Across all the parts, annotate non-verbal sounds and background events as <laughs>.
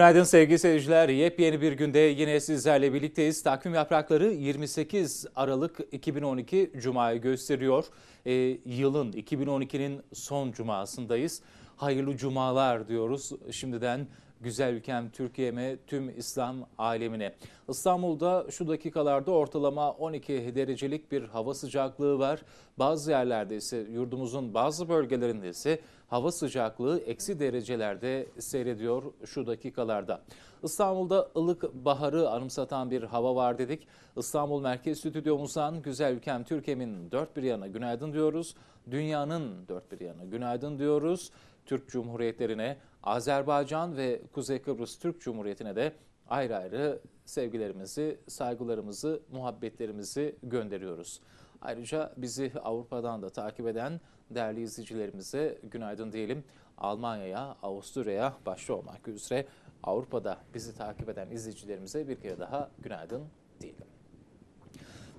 Günaydın sevgili seyirciler. Yepyeni bir günde yine sizlerle birlikteyiz. Takvim yaprakları 28 Aralık 2012 Cuma'yı gösteriyor. Ee, yılın 2012'nin son cumasındayız. Hayırlı cumalar diyoruz şimdiden güzel ülkem Türkiye'me, tüm İslam alemine. İstanbul'da şu dakikalarda ortalama 12 derecelik bir hava sıcaklığı var. Bazı yerlerde ise yurdumuzun bazı bölgelerinde ise hava sıcaklığı eksi derecelerde seyrediyor şu dakikalarda. İstanbul'da ılık baharı anımsatan bir hava var dedik. İstanbul Merkez Stüdyomuzdan güzel ülkem Türkiye'min dört bir yana günaydın diyoruz. Dünyanın dört bir yana günaydın diyoruz. Türk Cumhuriyetlerine, Azerbaycan ve Kuzey Kıbrıs Türk Cumhuriyeti'ne de ayrı ayrı sevgilerimizi, saygılarımızı, muhabbetlerimizi gönderiyoruz. Ayrıca bizi Avrupa'dan da takip eden değerli izleyicilerimize günaydın diyelim. Almanya'ya, Avusturya'ya başta olmak üzere Avrupa'da bizi takip eden izleyicilerimize bir kere daha günaydın diyelim.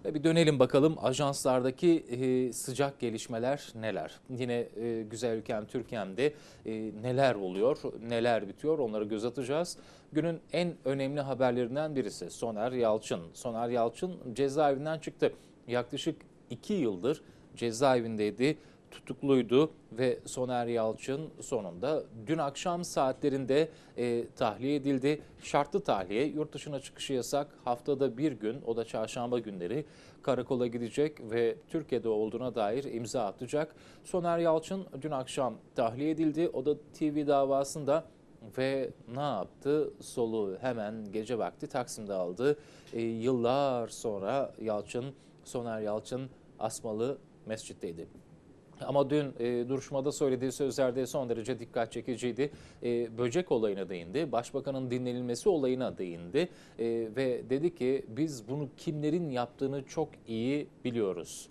Ve bir dönelim bakalım ajanslardaki e, sıcak gelişmeler neler? Yine e, güzel ülkem Türkiye'mde e, neler oluyor, neler bitiyor onları göz atacağız. Günün en önemli haberlerinden birisi Soner Yalçın. Soner Yalçın cezaevinden çıktı. Yaklaşık iki yıldır cezaevindeydi tutukluydu ve Soner Yalçın sonunda dün akşam saatlerinde e, tahliye edildi. Şartlı tahliye, yurt dışına çıkışı yasak. Haftada bir gün, o da çarşamba günleri karakola gidecek ve Türkiye'de olduğuna dair imza atacak. Soner Yalçın dün akşam tahliye edildi. O da TV davasında ve ne yaptı? Soluğu hemen gece vakti Taksim'de aldı. E, yıllar sonra Yalçın, Soner Yalçın Asmalı Mescid'deydi. Ama dün e, duruşmada söylediği sözlerde son derece dikkat çekiciydi. E, böcek olayına değindi, başbakanın dinlenilmesi olayına değindi e, ve dedi ki biz bunu kimlerin yaptığını çok iyi biliyoruz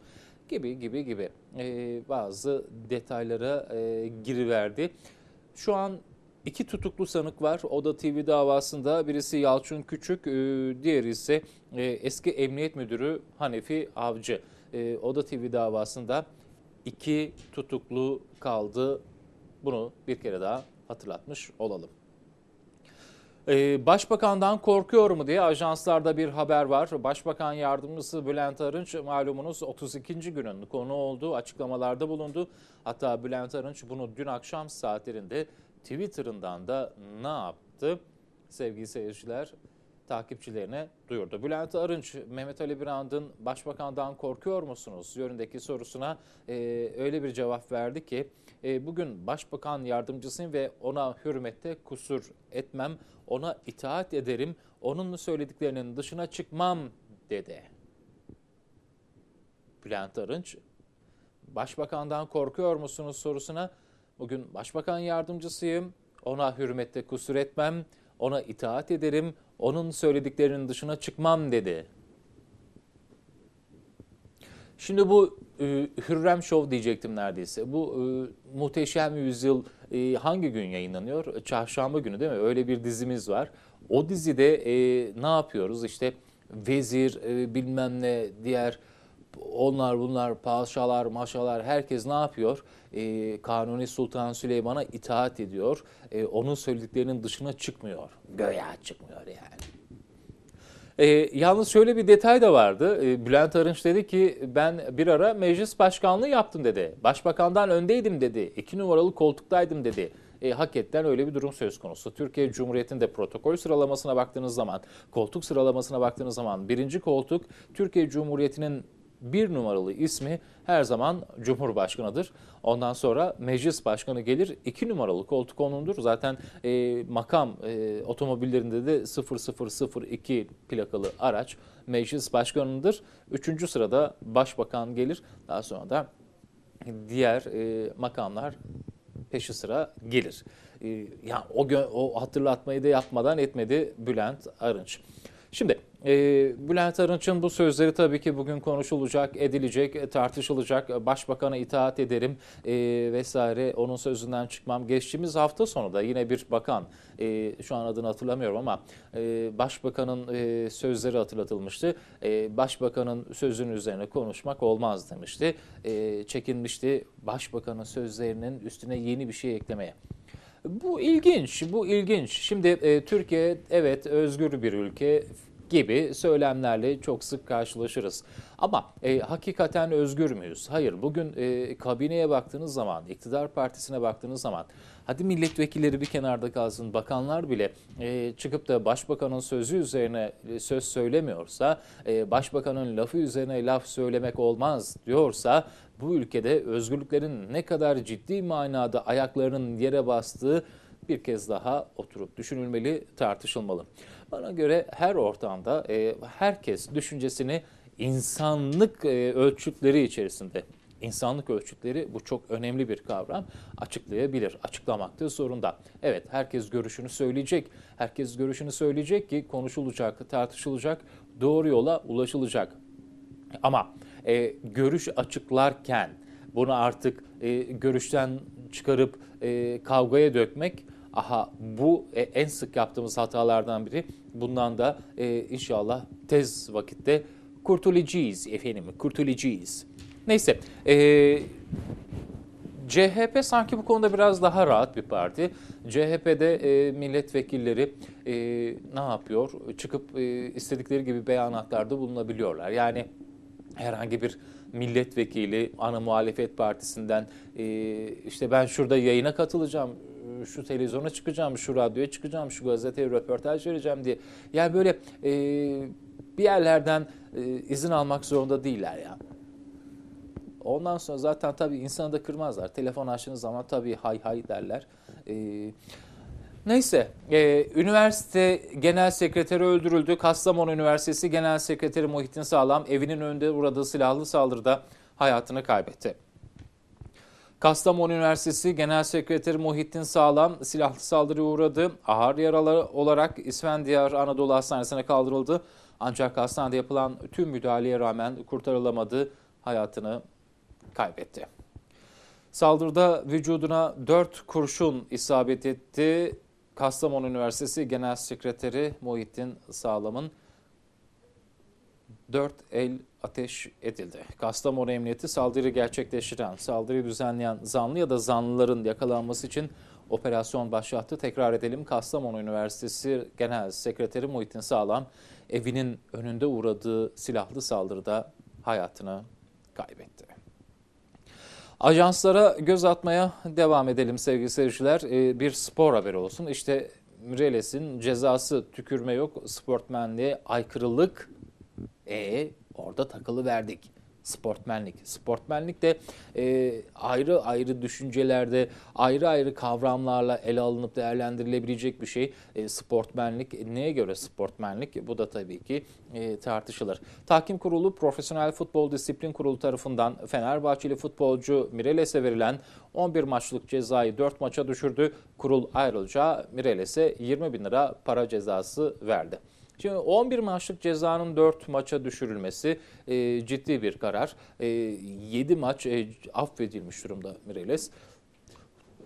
gibi gibi gibi e, bazı detaylara e, giriverdi. Şu an iki tutuklu sanık var. O da TV davasında. Birisi Yalçın Küçük, e, diğeri ise e, eski emniyet müdürü Hanefi Avcı. E, o da TV davasında iki tutuklu kaldı. Bunu bir kere daha hatırlatmış olalım. Ee, Başbakandan korkuyor mu diye ajanslarda bir haber var. Başbakan yardımcısı Bülent Arınç malumunuz 32. günün konu oldu, açıklamalarda bulundu. Hatta Bülent Arınç bunu dün akşam saatlerinde Twitter'ından da ne yaptı? Sevgili seyirciler takipçilerine duyurdu. Bülent Arınç, Mehmet Ali Birand'ın başbakandan korkuyor musunuz yönündeki sorusuna e, öyle bir cevap verdi ki e, bugün başbakan yardımcısıyım ve ona hürmette kusur etmem, ona itaat ederim, onun söylediklerinin dışına çıkmam dedi. Bülent Arınç, başbakandan korkuyor musunuz sorusuna bugün başbakan yardımcısıyım, ona hürmette kusur etmem, ona itaat ederim, onun söylediklerinin dışına çıkmam dedi. Şimdi bu e, Hürrem Show diyecektim neredeyse. Bu e, muhteşem yüzyıl e, hangi gün yayınlanıyor? Çarşamba günü değil mi? Öyle bir dizimiz var. O dizide e, ne yapıyoruz? İşte vezir, e, bilmem ne, diğer onlar bunlar, paşalar, maşalar herkes ne yapıyor? E, Kanuni Sultan Süleyman'a itaat ediyor. E, onun söylediklerinin dışına çıkmıyor. Göya çıkmıyor yani. E, yalnız şöyle bir detay da vardı. E, Bülent Arınç dedi ki ben bir ara meclis başkanlığı yaptım dedi. Başbakandan öndeydim dedi. İki numaralı koltuktaydım dedi. E, hakikaten öyle bir durum söz konusu. Türkiye Cumhuriyeti'nde protokol sıralamasına baktığınız zaman, koltuk sıralamasına baktığınız zaman birinci koltuk Türkiye Cumhuriyeti'nin bir numaralı ismi her zaman Cumhurbaşkanı'dır. Ondan sonra meclis başkanı gelir. iki numaralı koltuk onundur. Zaten e, makam e, otomobillerinde de 0002 plakalı araç meclis başkanıdır. Üçüncü sırada başbakan gelir. Daha sonra da diğer e, makamlar peşi sıra gelir. E, yani o, o hatırlatmayı da yapmadan etmedi Bülent Arınç. Şimdi e, Bülent Arınç'ın bu sözleri tabii ki bugün konuşulacak, edilecek, tartışılacak. Başbakan'a itaat ederim e, vesaire onun sözünden çıkmam. Geçtiğimiz hafta sonu da yine bir bakan, e, şu an adını hatırlamıyorum ama e, başbakanın e, sözleri hatırlatılmıştı. E, başbakanın sözünün üzerine konuşmak olmaz demişti. E, çekinmişti başbakanın sözlerinin üstüne yeni bir şey eklemeye. Bu ilginç, bu ilginç. Şimdi e, Türkiye evet özgür bir ülke gibi söylemlerle çok sık karşılaşırız. Ama e, hakikaten özgür müyüz? Hayır. Bugün e, kabineye baktığınız zaman, iktidar partisine baktığınız zaman, hadi milletvekilleri bir kenarda kalsın, bakanlar bile e, çıkıp da başbakanın sözü üzerine e, söz söylemiyorsa, e, başbakanın lafı üzerine laf söylemek olmaz diyorsa, bu ülkede özgürlüklerin ne kadar ciddi manada ayaklarının yere bastığı bir kez daha oturup düşünülmeli, tartışılmalı. Bana göre her ortamda e, herkes düşüncesini insanlık e, ölçütleri içerisinde insanlık ölçütleri bu çok önemli bir kavram açıklayabilir, açıklamakta zorunda. Evet herkes görüşünü söyleyecek, herkes görüşünü söyleyecek ki konuşulacak, tartışılacak, doğru yola ulaşılacak. Ama e, görüş açıklarken bunu artık e, görüşten çıkarıp e, kavgaya dökmek aha bu e, en sık yaptığımız hatalardan biri. Bundan da e, inşallah tez vakitte kurtulacağız efendim, kurtulacağız. Neyse, e, CHP sanki bu konuda biraz daha rahat bir parti. CHP'de e, milletvekilleri e, ne yapıyor? Çıkıp e, istedikleri gibi beyanatlarda bulunabiliyorlar. Yani herhangi bir milletvekili ana muhalefet partisinden e, işte ben şurada yayına katılacağım, şu televizyona çıkacağım, şu radyoya çıkacağım, şu gazeteye röportaj vereceğim diye. Yani böyle e, bir yerlerden e, izin almak zorunda değiller ya. Ondan sonra zaten tabii insanı da kırmazlar. Telefon açtığınız zaman tabii hay hay derler. Ee, neyse, e, üniversite genel sekreteri öldürüldü. Kastamonu Üniversitesi Genel Sekreteri Muhittin Sağlam evinin önünde uğradığı silahlı saldırıda hayatını kaybetti. Kastamonu Üniversitesi Genel Sekreteri Muhittin Sağlam silahlı saldırıya uğradı. Ağır yaralı olarak İsfendiyar Anadolu Hastanesi'ne kaldırıldı. Ancak hastanede yapılan tüm müdahaleye rağmen kurtarılamadı, hayatını kaybetti. Saldırıda vücuduna 4 kurşun isabet etti. Kastamonu Üniversitesi Genel Sekreteri Muhittin Sağlam'ın 4 el ateş edildi. Kastamonu Emniyeti saldırıyı gerçekleştiren, saldırıyı düzenleyen zanlı ya da zanlıların yakalanması için operasyon başlattı. Tekrar edelim Kastamonu Üniversitesi Genel Sekreteri Muhittin Sağlam evinin önünde uğradığı silahlı saldırıda hayatını kaybetti. Ajanslara göz atmaya devam edelim sevgili seyirciler. Ee, bir spor haberi olsun. İşte Reles'in cezası tükürme yok, sportmenliğe aykırılık. E orada takılı verdik sportmenlik. Sportmenlik de e, ayrı ayrı düşüncelerde, ayrı ayrı kavramlarla ele alınıp değerlendirilebilecek bir şey. E, sportmenlik neye göre sportmenlik? Bu da tabii ki e, tartışılır. Tahkim Kurulu Profesyonel Futbol Disiplin Kurulu tarafından Fenerbahçeli futbolcu Mireles'e verilen 11 maçlık cezayı 4 maça düşürdü. Kurul ayrıca Mireles'e 20 bin lira para cezası verdi. Şimdi 11 maçlık cezanın 4 maça düşürülmesi e, ciddi bir karar. E, 7 maç e, affedilmiş durumda Mireles.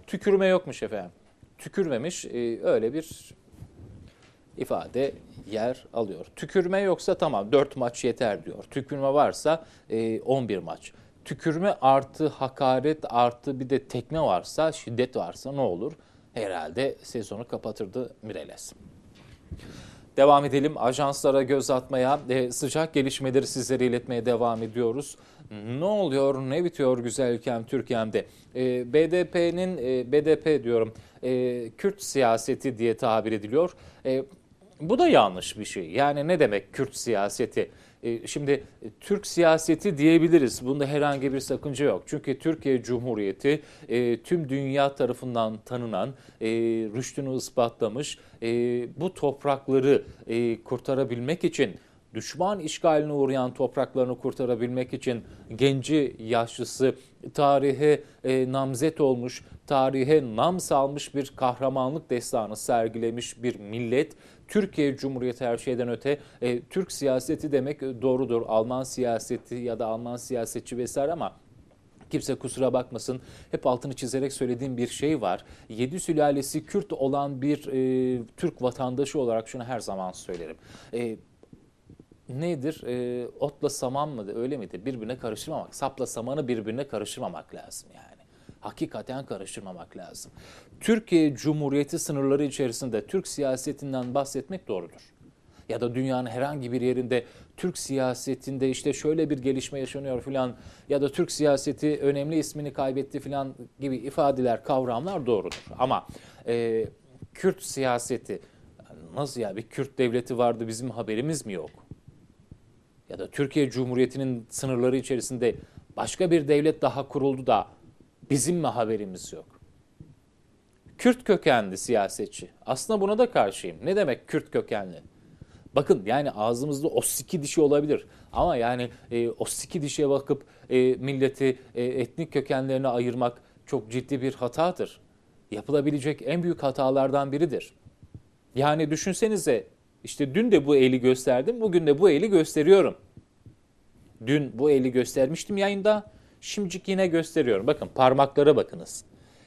Tükürme yokmuş efendim. Tükürmemiş e, öyle bir ifade yer alıyor. Tükürme yoksa tamam 4 maç yeter diyor. Tükürme varsa e, 11 maç. Tükürme artı hakaret artı bir de tekme varsa, şiddet varsa ne olur? Herhalde sezonu kapatırdı Mireles. Devam edelim ajanslara göz atmaya, e, sıcak gelişmeleri sizlere iletmeye devam ediyoruz. Ne oluyor, ne bitiyor güzel ülkem Türkiye'mde? E, BDP'nin, e, BDP diyorum, e, Kürt siyaseti diye tabir ediliyor. E, bu da yanlış bir şey. Yani ne demek Kürt siyaseti? E, şimdi e, Türk siyaseti diyebiliriz. Bunda herhangi bir sakınca yok. Çünkü Türkiye Cumhuriyeti e, tüm dünya tarafından tanınan, rüştünü ispatlamış, bu toprakları kurtarabilmek için düşman işgaline uğrayan topraklarını kurtarabilmek için genci, yaşlısı, tarihe e, namzet olmuş, tarihe nam salmış bir kahramanlık destanı sergilemiş bir millet. Türkiye Cumhuriyeti her şeyden öte e, Türk siyaseti demek doğrudur. Alman siyaseti ya da Alman siyasetçi vesaire ama Kimse kusura bakmasın. Hep altını çizerek söylediğim bir şey var. Yedi sülalesi Kürt olan bir e, Türk vatandaşı olarak şunu her zaman söylerim. E, nedir? E, otla saman mı öyle miydi? Birbirine karıştırmamak. Sapla samanı birbirine karıştırmamak lazım yani. Hakikaten karıştırmamak lazım. Türkiye Cumhuriyeti sınırları içerisinde Türk siyasetinden bahsetmek doğrudur. Ya da dünyanın herhangi bir yerinde Türk siyasetinde işte şöyle bir gelişme yaşanıyor filan ya da Türk siyaseti önemli ismini kaybetti filan gibi ifadeler, kavramlar doğrudur. Ama e, Kürt siyaseti nasıl ya bir Kürt devleti vardı bizim haberimiz mi yok? Ya da Türkiye Cumhuriyeti'nin sınırları içerisinde başka bir devlet daha kuruldu da bizim mi haberimiz yok? Kürt kökenli siyasetçi. Aslında buna da karşıyım. Ne demek Kürt kökenli? Bakın yani ağzımızda o siki dişi olabilir. Ama yani e, o siki dişe bakıp e, milleti e, etnik kökenlerine ayırmak çok ciddi bir hatadır. Yapılabilecek en büyük hatalardan biridir. Yani düşünsenize işte dün de bu eli gösterdim, bugün de bu eli gösteriyorum. Dün bu eli göstermiştim yayında, şimdicik yine gösteriyorum. Bakın parmaklara bakınız.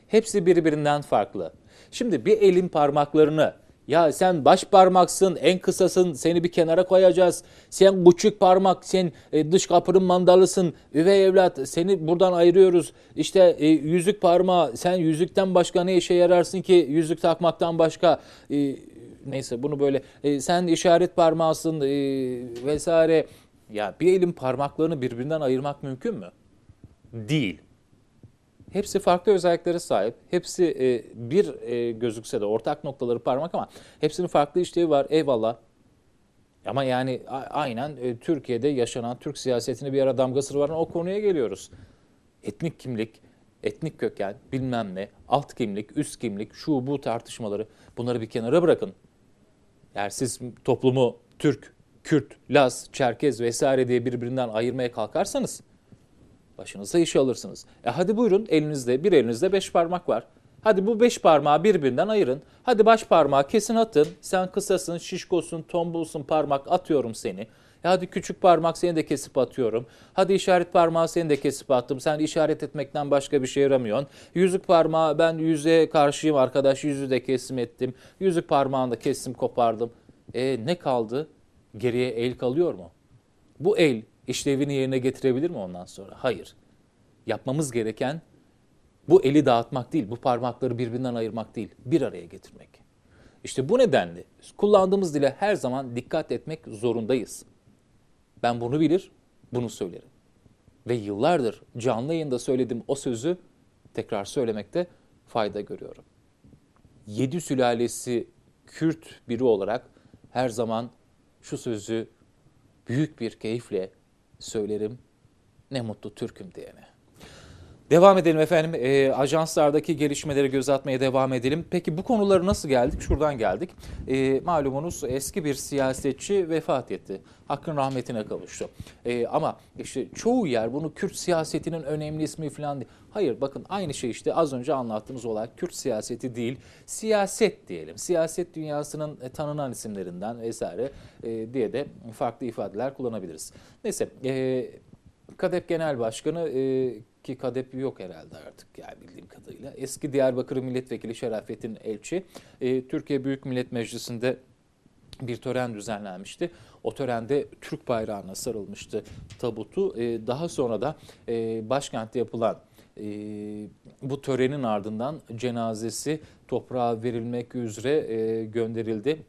Hepsi birbirinden farklı. Şimdi bir elin parmaklarını ya sen baş parmaksın, en kısasın, seni bir kenara koyacağız. Sen küçük parmak, sen e, dış kapının mandalısın, üvey evlat, seni buradan ayırıyoruz. İşte e, yüzük parmağı, sen yüzükten başka ne işe yararsın ki yüzük takmaktan başka... E, neyse bunu böyle, e, sen işaret parmağısın e, vesaire. Ya bir elin parmaklarını birbirinden ayırmak mümkün mü? Değil. Hepsi farklı özelliklere sahip. Hepsi e, bir e, gözükse de ortak noktaları parmak ama hepsinin farklı işlevi var. Eyvallah. Ama yani aynen e, Türkiye'de yaşanan Türk siyasetini bir ara damgası var. O konuya geliyoruz. Etnik kimlik, etnik köken, bilmem ne, alt kimlik, üst kimlik, şu bu tartışmaları bunları bir kenara bırakın. Eğer siz toplumu Türk, Kürt, Laz, Çerkez vesaire diye birbirinden ayırmaya kalkarsanız Başınıza iş alırsınız. E hadi buyurun elinizde bir elinizde beş parmak var. Hadi bu beş parmağı birbirinden ayırın. Hadi baş parmağı kesin atın. Sen kısasın, şişkosun, tombulsun parmak atıyorum seni. E hadi küçük parmak seni de kesip atıyorum. Hadi işaret parmağı seni de kesip attım. Sen işaret etmekten başka bir şey yaramıyorsun. Yüzük parmağı ben yüze karşıyım arkadaş yüzü de kesim ettim. Yüzük parmağını da kesim kopardım. E ne kaldı? Geriye el kalıyor mu? Bu el işlevini yerine getirebilir mi ondan sonra? Hayır. Yapmamız gereken bu eli dağıtmak değil, bu parmakları birbirinden ayırmak değil, bir araya getirmek. İşte bu nedenle kullandığımız dile her zaman dikkat etmek zorundayız. Ben bunu bilir, bunu söylerim. Ve yıllardır canlı yayında söylediğim o sözü tekrar söylemekte fayda görüyorum. Yedi sülalesi Kürt biri olarak her zaman şu sözü büyük bir keyifle söylerim ne mutlu Türk'üm diyene. Devam edelim efendim. E, ajanslardaki gelişmeleri göz atmaya devam edelim. Peki bu konuları nasıl geldik? Şuradan geldik. E, malumunuz eski bir siyasetçi vefat etti. Hakkın rahmetine kavuştu. E, ama işte çoğu yer bunu Kürt siyasetinin önemli ismi falan değil. Hayır bakın aynı şey işte az önce anlattığımız olay Kürt siyaseti değil, siyaset diyelim. Siyaset dünyasının e, tanınan isimlerinden vesaire e, diye de farklı ifadeler kullanabiliriz. Neyse, e, KADEP Genel Başkanı e, ki KADEP yok herhalde artık yani bildiğim kadarıyla. Eski Diyarbakır Milletvekili Şerafettin Elçi, e, Türkiye Büyük Millet Meclisi'nde bir tören düzenlenmişti. O törende Türk bayrağına sarılmıştı tabutu. E, daha sonra da e, başkentte yapılan e, bu törenin ardından cenazesi toprağa verilmek üzere e, gönderildi.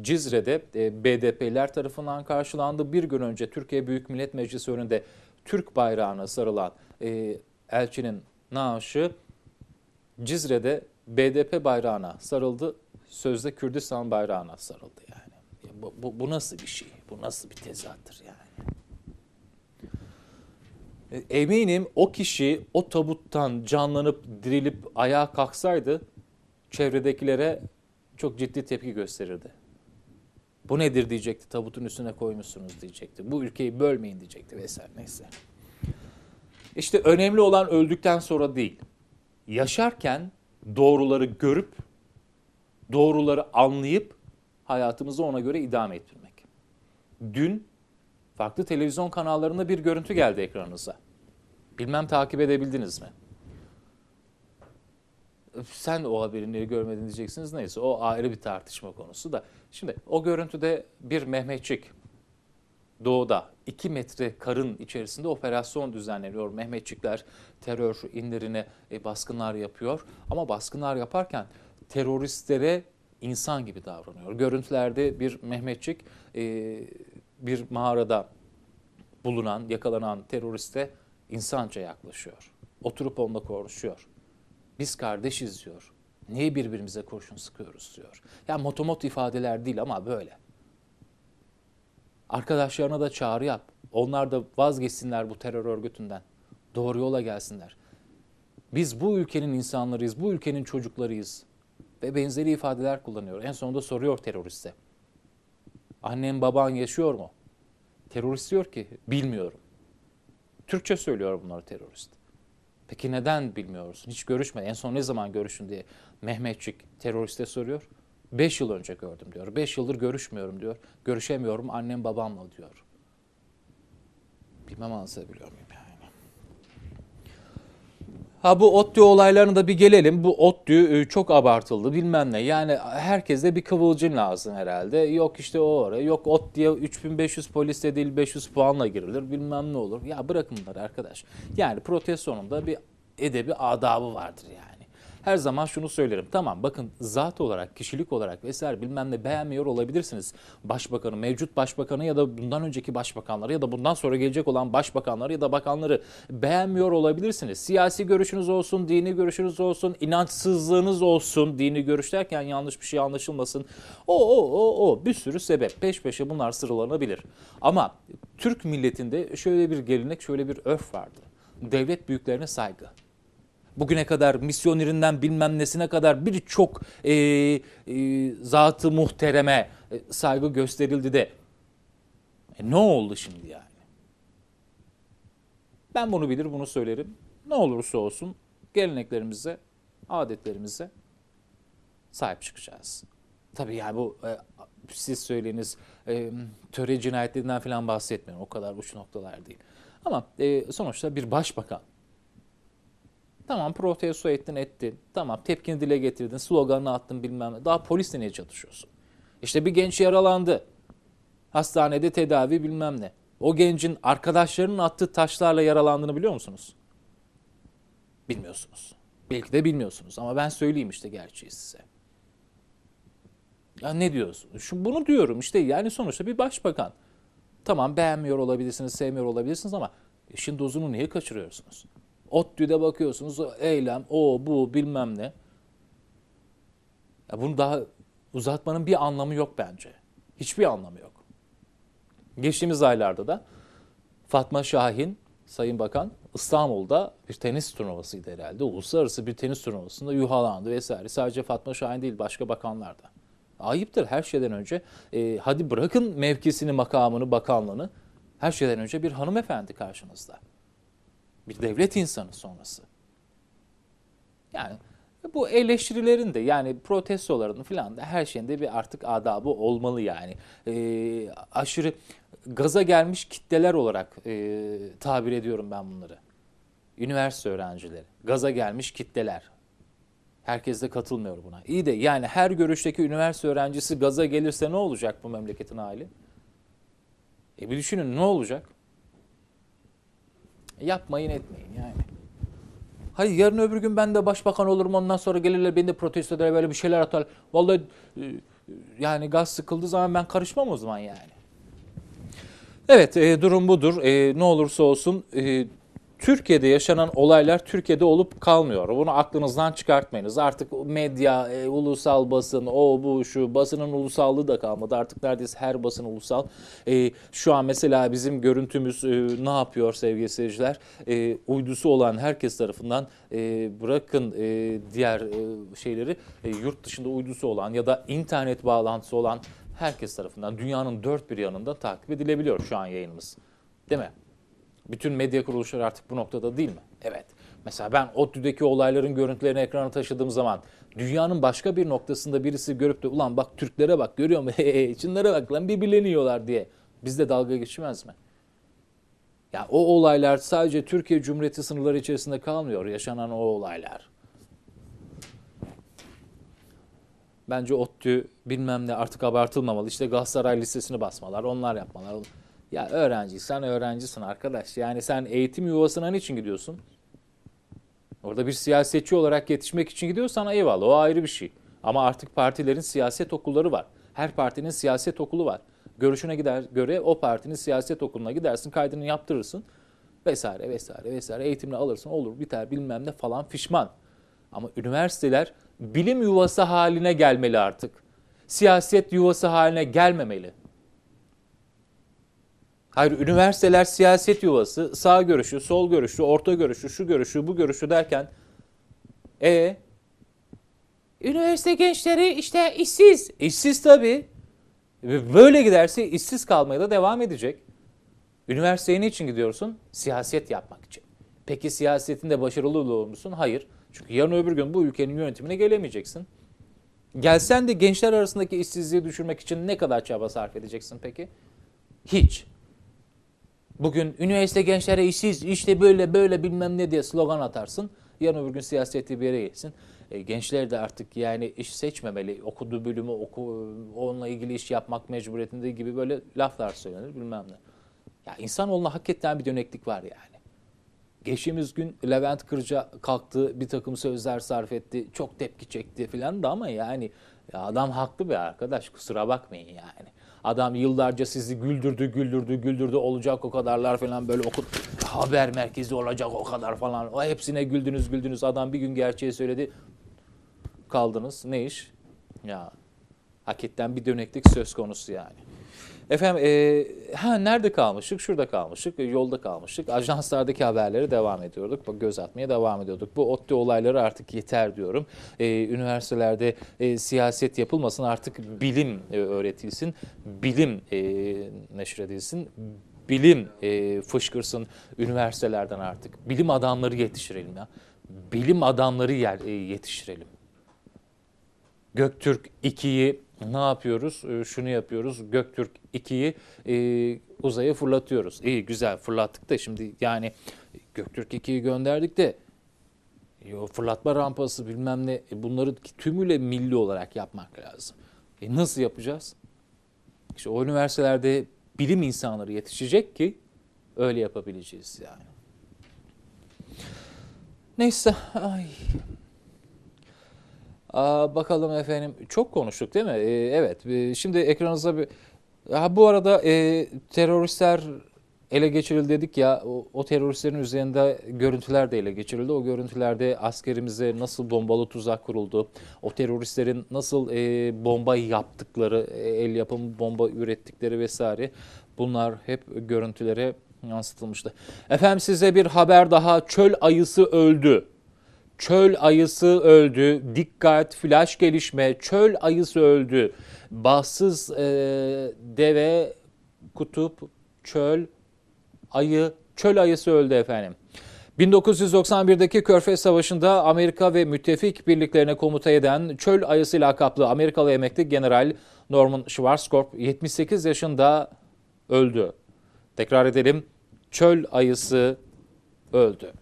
Cizre'de e, BDP'ler tarafından karşılandı. Bir gün önce Türkiye Büyük Millet Meclisi önünde Türk bayrağına sarılan e, elçinin naaşı Cizre'de BDP bayrağına sarıldı. Sözde Kürdistan bayrağına sarıldı yani. Bu, bu, bu nasıl bir şey? Bu nasıl bir tezattır yani? E, eminim o kişi o tabuttan canlanıp dirilip ayağa kalksaydı çevredekilere çok ciddi tepki gösterirdi. Bu nedir diyecekti, tabutun üstüne koymuşsunuz diyecekti. Bu ülkeyi bölmeyin diyecekti vesaire neyse. İşte önemli olan öldükten sonra değil. Yaşarken doğruları görüp, doğruları anlayıp hayatımızı ona göre idame ettirmek. Dün farklı televizyon kanallarında bir görüntü geldi ekranınıza. Bilmem takip edebildiniz mi? Sen o haberini görmedin diyeceksiniz. Neyse o ayrı bir tartışma konusu da. Şimdi o görüntüde bir Mehmetçik doğuda 2 metre karın içerisinde operasyon düzenleniyor. Mehmetçikler terör inlerine e, baskınlar yapıyor. Ama baskınlar yaparken teröristlere insan gibi davranıyor. Görüntülerde bir Mehmetçik e, bir mağarada bulunan, yakalanan teröriste insanca yaklaşıyor. Oturup onunla konuşuyor. Biz kardeşiz diyor. Niye birbirimize kurşun sıkıyoruz diyor. Yani motomot ifadeler değil ama böyle. Arkadaşlarına da çağrı yap. Onlar da vazgeçsinler bu terör örgütünden. Doğru yola gelsinler. Biz bu ülkenin insanlarıyız, bu ülkenin çocuklarıyız. Ve benzeri ifadeler kullanıyor. En sonunda soruyor teröriste. Annem baban yaşıyor mu? Terörist diyor ki bilmiyorum. Türkçe söylüyor bunları terörist. Peki neden bilmiyorsun? Hiç görüşme. En son ne zaman görüşün diye Mehmetçik teröriste soruyor. Beş yıl önce gördüm diyor. Beş yıldır görüşmüyorum diyor. Görüşemiyorum annem babamla diyor. Bilmem anlatabiliyor muyum. Ha bu ODTÜ olaylarına da bir gelelim. Bu ODTÜ e, çok abartıldı bilmem ne. Yani herkeste bir kıvılcım lazım herhalde. Yok işte o oraya. Yok ODTÜ'ye 3500 polisle değil 500 puanla girilir. Bilmem ne olur. Ya bırakın bunları arkadaş. Yani protestonun da bir edebi adabı vardır yani her zaman şunu söylerim. Tamam bakın zat olarak, kişilik olarak vesaire bilmem ne beğenmiyor olabilirsiniz. Başbakanı, mevcut başbakanı ya da bundan önceki başbakanları ya da bundan sonra gelecek olan başbakanları ya da bakanları beğenmiyor olabilirsiniz. Siyasi görüşünüz olsun, dini görüşünüz olsun, inançsızlığınız olsun, dini görüş derken yanlış bir şey anlaşılmasın. O, o, o, o bir sürü sebep. Peş peşe bunlar sıralanabilir. Ama Türk milletinde şöyle bir gelenek, şöyle bir örf vardı. Devlet büyüklerine saygı bugüne kadar misyonerinden bilmem nesine kadar birçok e, e, zatı muhtereme e, saygı gösterildi de e, ne oldu şimdi yani? Ben bunu bilir bunu söylerim. Ne olursa olsun geleneklerimize, adetlerimize sahip çıkacağız. Tabii yani bu e, siz söyleyiniz e, töre cinayetlerinden falan bahsetmiyorum. O kadar uç noktalar değil. Ama e, sonuçta bir başbakan Tamam protesto ettin ettin. Tamam tepkini dile getirdin. Sloganını attın bilmem ne. Daha polisle niye çatışıyorsun? İşte bir genç yaralandı. Hastanede tedavi bilmem ne. O gencin arkadaşlarının attığı taşlarla yaralandığını biliyor musunuz? Bilmiyorsunuz. Belki de bilmiyorsunuz ama ben söyleyeyim işte gerçeği size. Ya ne diyorsun? Şu, bunu diyorum işte yani sonuçta bir başbakan. Tamam beğenmiyor olabilirsiniz, sevmiyor olabilirsiniz ama işin dozunu niye kaçırıyorsunuz? ODTÜ'de bakıyorsunuz eylem, o, bu bilmem ne. Ya bunu daha uzatmanın bir anlamı yok bence. Hiçbir anlamı yok. Geçtiğimiz aylarda da Fatma Şahin, Sayın Bakan İstanbul'da bir tenis turnuvasıydı herhalde. Uluslararası bir tenis turnuvasında yuhalandı vesaire. Sadece Fatma Şahin değil başka bakanlar da. Ayıptır her şeyden önce. E, hadi bırakın mevkisini, makamını, bakanlığını. Her şeyden önce bir hanımefendi karşınızda. Bir devlet insanı sonrası. Yani bu eleştirilerin de yani protestoların falan da her şeyinde bir artık adabı olmalı yani. E, aşırı gaza gelmiş kitleler olarak e, tabir ediyorum ben bunları. Üniversite öğrencileri, gaza gelmiş kitleler. Herkes de katılmıyor buna. İyi de yani her görüşteki üniversite öğrencisi gaza gelirse ne olacak bu memleketin hali? E bir düşünün ne olacak? Yapmayın etmeyin yani. Hayır yarın öbür gün ben de başbakan olurum ondan sonra gelirler beni de protesto eder böyle bir şeyler atar. Vallahi e, yani gaz sıkıldığı zaman ben karışmam o zaman yani. Evet e, durum budur. E, ne olursa olsun e, Türkiye'de yaşanan olaylar Türkiye'de olup kalmıyor. Bunu aklınızdan çıkartmayınız. Artık medya, e, ulusal basın, o bu şu basının ulusallığı da kalmadı. Artık neredeyse her basın ulusal. E, şu an mesela bizim görüntümüz e, ne yapıyor sevgili seyirciler? E, uydusu olan herkes tarafından e, bırakın e, diğer e, şeyleri e, yurt dışında uydusu olan ya da internet bağlantısı olan herkes tarafından dünyanın dört bir yanında takip edilebiliyor şu an yayınımız. Değil mi? Bütün medya kuruluşları artık bu noktada değil mi? Evet. Mesela ben ODTÜ'deki olayların görüntülerini ekrana taşıdığım zaman dünyanın başka bir noktasında birisi görüp de ulan bak Türklere bak görüyor musun? <laughs> Çinlere bak lan birbirlerini yiyorlar diye. Bizde dalga geçmez mi? Ya o olaylar sadece Türkiye Cumhuriyeti sınırları içerisinde kalmıyor. Yaşanan o olaylar. Bence ODTÜ bilmem ne artık abartılmamalı. İşte Galatasaray listesini basmalar, onlar yapmalar. Ya öğrenciysen öğrencisin arkadaş. Yani sen eğitim yuvasına niçin gidiyorsun? Orada bir siyasetçi olarak yetişmek için gidiyorsan eyvallah o ayrı bir şey. Ama artık partilerin siyaset okulları var. Her partinin siyaset okulu var. Görüşüne gider göre o partinin siyaset okuluna gidersin, kaydını yaptırırsın vesaire vesaire vesaire eğitimini alırsın olur biter bilmem ne falan fişman. Ama üniversiteler bilim yuvası haline gelmeli artık. Siyaset yuvası haline gelmemeli. Hayır üniversiteler siyaset yuvası, sağ görüşü, sol görüşü, orta görüşü, şu görüşü, bu görüşü derken e üniversite gençleri işte işsiz. İşsiz tabii. Böyle giderse işsiz kalmaya da devam edecek. Üniversiteye ne için gidiyorsun? Siyaset yapmak için. Peki siyasetinde başarılı olur musun? Hayır. Çünkü yarın öbür gün bu ülkenin yönetimine gelemeyeceksin. Gelsen de gençler arasındaki işsizliği düşürmek için ne kadar çaba sarf edeceksin peki? Hiç. Bugün üniversite gençlere işsiz, işte böyle böyle bilmem ne diye slogan atarsın. Yarın öbür gün siyaseti bir yere gitsin. E, gençler de artık yani iş seçmemeli, okuduğu bölümü oku, onunla ilgili iş yapmak mecburiyetinde gibi böyle laflar söylenir bilmem ne. Ya insanoğluna hakikaten bir döneklik var yani. Geçtiğimiz gün Levent Kırca kalktı, bir takım sözler sarf etti, çok tepki çekti filan da ama yani ya adam haklı bir arkadaş kusura bakmayın yani. Adam yıllarca sizi güldürdü, güldürdü, güldürdü olacak o kadarlar falan böyle okut haber merkezi olacak o kadar falan. O hepsine güldünüz, güldünüz. Adam bir gün gerçeği söyledi. Kaldınız. Ne iş? Ya hakikaten bir döneklik söz konusu yani. Efendim e, ha nerede kalmıştık? Şurada kalmıştık, yolda kalmıştık. Ajanslardaki haberlere devam ediyorduk. Göz atmaya devam ediyorduk. Bu ODTÜ olayları artık yeter diyorum. E, üniversitelerde e, siyaset yapılmasın artık bilim e, öğretilsin. Bilim e, neşredilsin. Bilim e, fışkırsın üniversitelerden artık. Bilim adamları yetiştirelim ya. Bilim adamları yer, e, yetiştirelim. Göktürk 2'yi ne yapıyoruz? E, şunu yapıyoruz. Göktürk 2'yi e, uzaya fırlatıyoruz. İyi güzel fırlattık da şimdi yani Göktürk 2'yi gönderdik de o fırlatma rampası bilmem ne e, bunları tümüyle milli olarak yapmak lazım. E nasıl yapacağız? İşte o üniversitelerde bilim insanları yetişecek ki öyle yapabileceğiz yani. Neyse ay Aa, bakalım efendim çok konuştuk değil mi? Ee, evet ee, şimdi ekranınıza bir... Ha, bu arada e, teröristler ele geçirildi dedik ya o, o teröristlerin üzerinde görüntüler de ele geçirildi. O görüntülerde askerimize nasıl bombalı tuzak kuruldu, o teröristlerin nasıl e, bomba yaptıkları, e, el yapımı bomba ürettikleri vesaire bunlar hep görüntülere yansıtılmıştı. Efendim size bir haber daha çöl ayısı öldü. Çöl ayısı öldü. Dikkat, flash gelişme. Çöl ayısı öldü. Bahtsız e, deve, kutup, çöl, ayı, çöl ayısı öldü efendim. 1991'deki Körfez Savaşı'nda Amerika ve müttefik birliklerine komuta eden çöl ayısı lakaplı Amerikalı emekli General Norman Schwarzkopf 78 yaşında öldü. Tekrar edelim çöl ayısı öldü.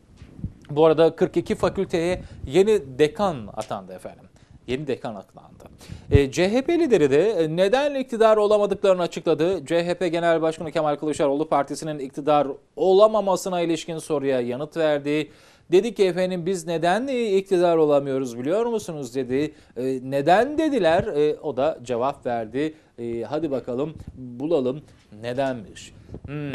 Bu arada 42 fakülteye yeni dekan atandı efendim. Yeni dekan atandı. E, CHP lideri de neden iktidar olamadıklarını açıkladı. CHP Genel Başkanı Kemal Kılıçdaroğlu partisinin iktidar olamamasına ilişkin soruya yanıt verdi. Dedi ki efendim biz neden iktidar olamıyoruz biliyor musunuz dedi. E, neden dediler e, o da cevap verdi. E, hadi bakalım bulalım nedenmiş. Hmm.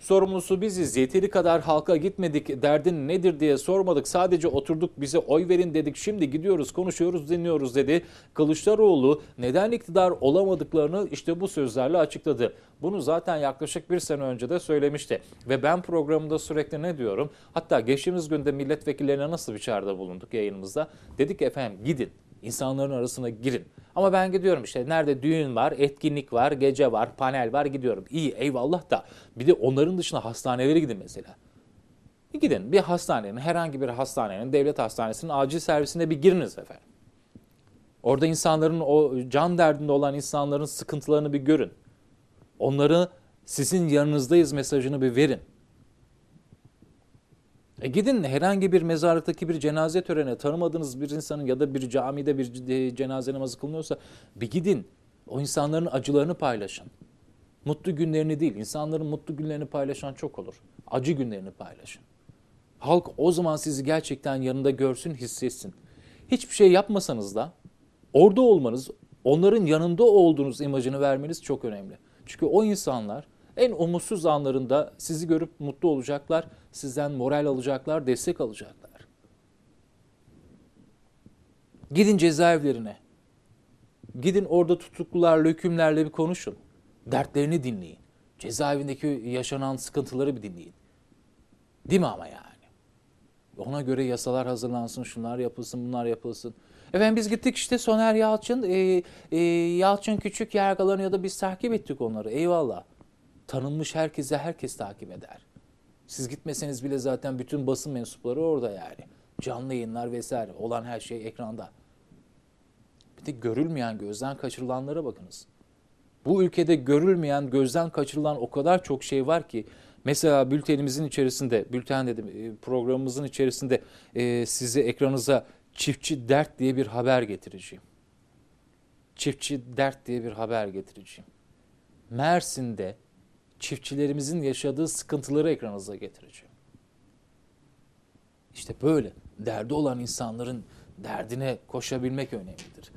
Sorumlusu biziz. Yeteri kadar halka gitmedik. Derdin nedir diye sormadık. Sadece oturduk bize oy verin dedik. Şimdi gidiyoruz, konuşuyoruz, dinliyoruz dedi. Kılıçdaroğlu neden iktidar olamadıklarını işte bu sözlerle açıkladı. Bunu zaten yaklaşık bir sene önce de söylemişti. Ve ben programda sürekli ne diyorum? Hatta geçtiğimiz günde milletvekillerine nasıl bir çağrıda bulunduk yayınımızda. Dedik efendim gidin insanların arasına girin. Ama ben gidiyorum işte nerede düğün var, etkinlik var, gece var, panel var gidiyorum. İyi eyvallah da bir de onların dışında hastanelere gidin mesela. Bir gidin bir hastanenin, herhangi bir hastanenin, devlet hastanesinin acil servisine bir giriniz efendim. Orada insanların o can derdinde olan insanların sıkıntılarını bir görün. Onları sizin yanınızdayız mesajını bir verin. E gidin herhangi bir mezarlıktaki bir cenaze töreni tanımadığınız bir insanın ya da bir camide bir cenaze namazı kılınıyorsa bir gidin. O insanların acılarını paylaşın. Mutlu günlerini değil, insanların mutlu günlerini paylaşan çok olur. Acı günlerini paylaşın. Halk o zaman sizi gerçekten yanında görsün, hissetsin. Hiçbir şey yapmasanız da orada olmanız, onların yanında olduğunuz imajını vermeniz çok önemli. Çünkü o insanlar en umutsuz anlarında sizi görüp mutlu olacaklar, sizden moral alacaklar, destek alacaklar. Gidin cezaevlerine. Gidin orada tutuklularla, hükümlerle bir konuşun. Dertlerini dinleyin. Cezaevindeki yaşanan sıkıntıları bir dinleyin. Değil mi ama yani? Ona göre yasalar hazırlansın, şunlar yapılsın, bunlar yapılsın. Efendim biz gittik işte Soner Yalçın, e, e, Yalçın Küçük yargılanıyor da biz takip ettik onları. Eyvallah. Tanınmış herkese herkes takip eder. Siz gitmeseniz bile zaten bütün basın mensupları orada yani. Canlı yayınlar vesaire olan her şey ekranda. Bir de görülmeyen, gözden kaçırılanlara bakınız. Bu ülkede görülmeyen, gözden kaçırılan o kadar çok şey var ki mesela bültenimizin içerisinde, bülten dedim e, programımızın içerisinde e, size ekranınıza çiftçi dert diye bir haber getireceğim. Çiftçi dert diye bir haber getireceğim. Mersin'de çiftçilerimizin yaşadığı sıkıntıları ekranınıza getireceğim. İşte böyle derdi olan insanların derdine koşabilmek önemlidir.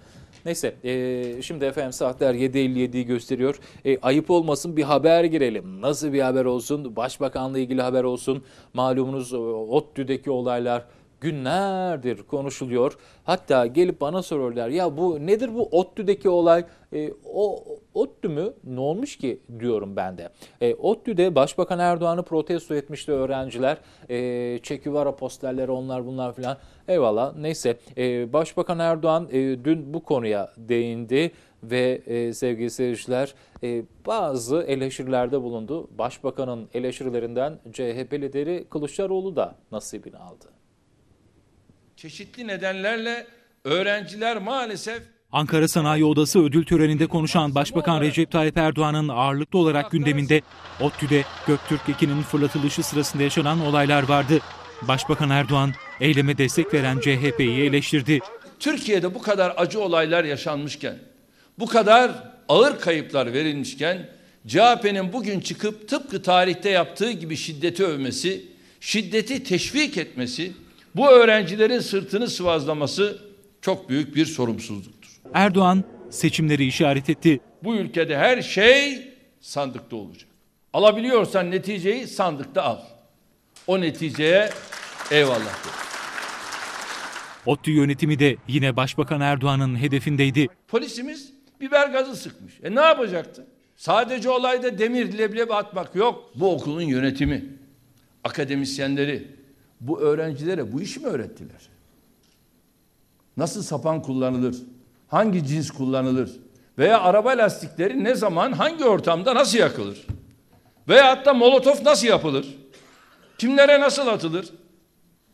Neyse e, şimdi efendim saatler 7.57'yi gösteriyor. E, ayıp olmasın bir haber girelim. Nasıl bir haber olsun? Başbakanla ilgili haber olsun. Malumunuz ODTÜ'deki olaylar günlerdir konuşuluyor. Hatta gelip bana soruyorlar ya bu nedir bu ODTÜ'deki olay? E, o ODTÜ mü? Ne olmuş ki diyorum ben de. E, ODTÜ'de Başbakan Erdoğan'ı protesto etmişti öğrenciler. E, çekivara posterleri onlar bunlar filan. Eyvallah neyse e, Başbakan Erdoğan e, dün bu konuya değindi ve e, sevgili seyirciler e, bazı eleştirilerde bulundu. Başbakanın eleştirilerinden CHP lideri Kılıçdaroğlu da nasibini aldı. Çeşitli nedenlerle öğrenciler maalesef Ankara Sanayi Odası ödül töreninde konuşan Başbakan Recep Tayyip Erdoğan'ın ağırlıklı olarak gündeminde ODTÜ'de Göktürk ekinin fırlatılışı sırasında yaşanan olaylar vardı. Başbakan Erdoğan eyleme destek veren CHP'yi eleştirdi. Türkiye'de bu kadar acı olaylar yaşanmışken, bu kadar ağır kayıplar verilmişken CHP'nin bugün çıkıp tıpkı tarihte yaptığı gibi şiddeti övmesi, şiddeti teşvik etmesi, bu öğrencilerin sırtını sıvazlaması çok büyük bir sorumsuzluktur. Erdoğan seçimleri işaret etti. Bu ülkede her şey sandıkta olacak. Alabiliyorsan neticeyi sandıkta al. O neticeye eyvallah. diyorum. ODTÜ yönetimi de yine Başbakan Erdoğan'ın hedefindeydi. Polisimiz biber gazı sıkmış. E ne yapacaktı? Sadece olayda demir leblebi atmak yok. Bu okulun yönetimi, akademisyenleri bu öğrencilere bu işi mi öğrettiler? Nasıl sapan kullanılır? Hangi cins kullanılır? Veya araba lastikleri ne zaman, hangi ortamda nasıl yakılır? Veya hatta molotof nasıl yapılır? Kimlere nasıl atılır?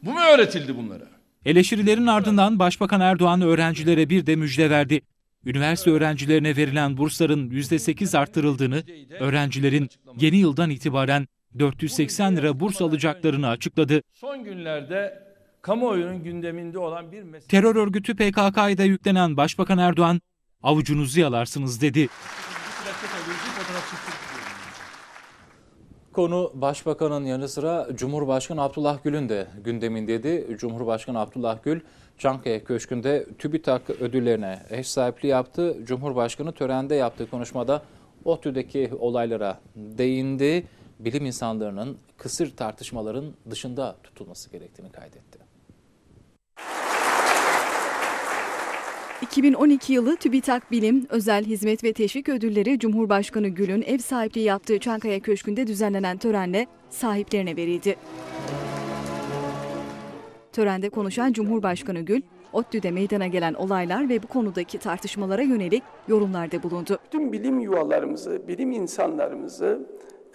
Bu mu öğretildi bunlara? Eleştirilerin ardından Başbakan Erdoğan öğrencilere bir de müjde verdi. Üniversite öğrencilerine verilen bursların %8 arttırıldığını, öğrencilerin yeni yıldan itibaren 480 lira burs alacaklarını açıkladı. Son günlerde kamuoyunun gündeminde olan bir mesele. Terör örgütü PKK'ya da yüklenen Başbakan Erdoğan, avucunuzu yalarsınız dedi. Konu Başbakanın yanı sıra Cumhurbaşkanı Abdullah Gül'ün de gündemindeydi. Cumhurbaşkanı Abdullah Gül, Çankaya Köşkü'nde TÜBİTAK ödüllerine eş sahipliği yaptı. Cumhurbaşkanı törende yaptığı konuşmada ODTÜ'deki olaylara değindi. Bilim insanlarının kısır tartışmaların dışında tutulması gerektiğini kaydetti. 2012 yılı TÜBİTAK Bilim, Özel Hizmet ve Teşvik Ödülleri Cumhurbaşkanı Gül'ün ev sahipliği yaptığı Çankaya Köşkü'nde düzenlenen törenle sahiplerine verildi. Törende konuşan Cumhurbaşkanı Gül, ODTÜ'de meydana gelen olaylar ve bu konudaki tartışmalara yönelik yorumlarda bulundu. Tüm bilim yuvalarımızı, bilim insanlarımızı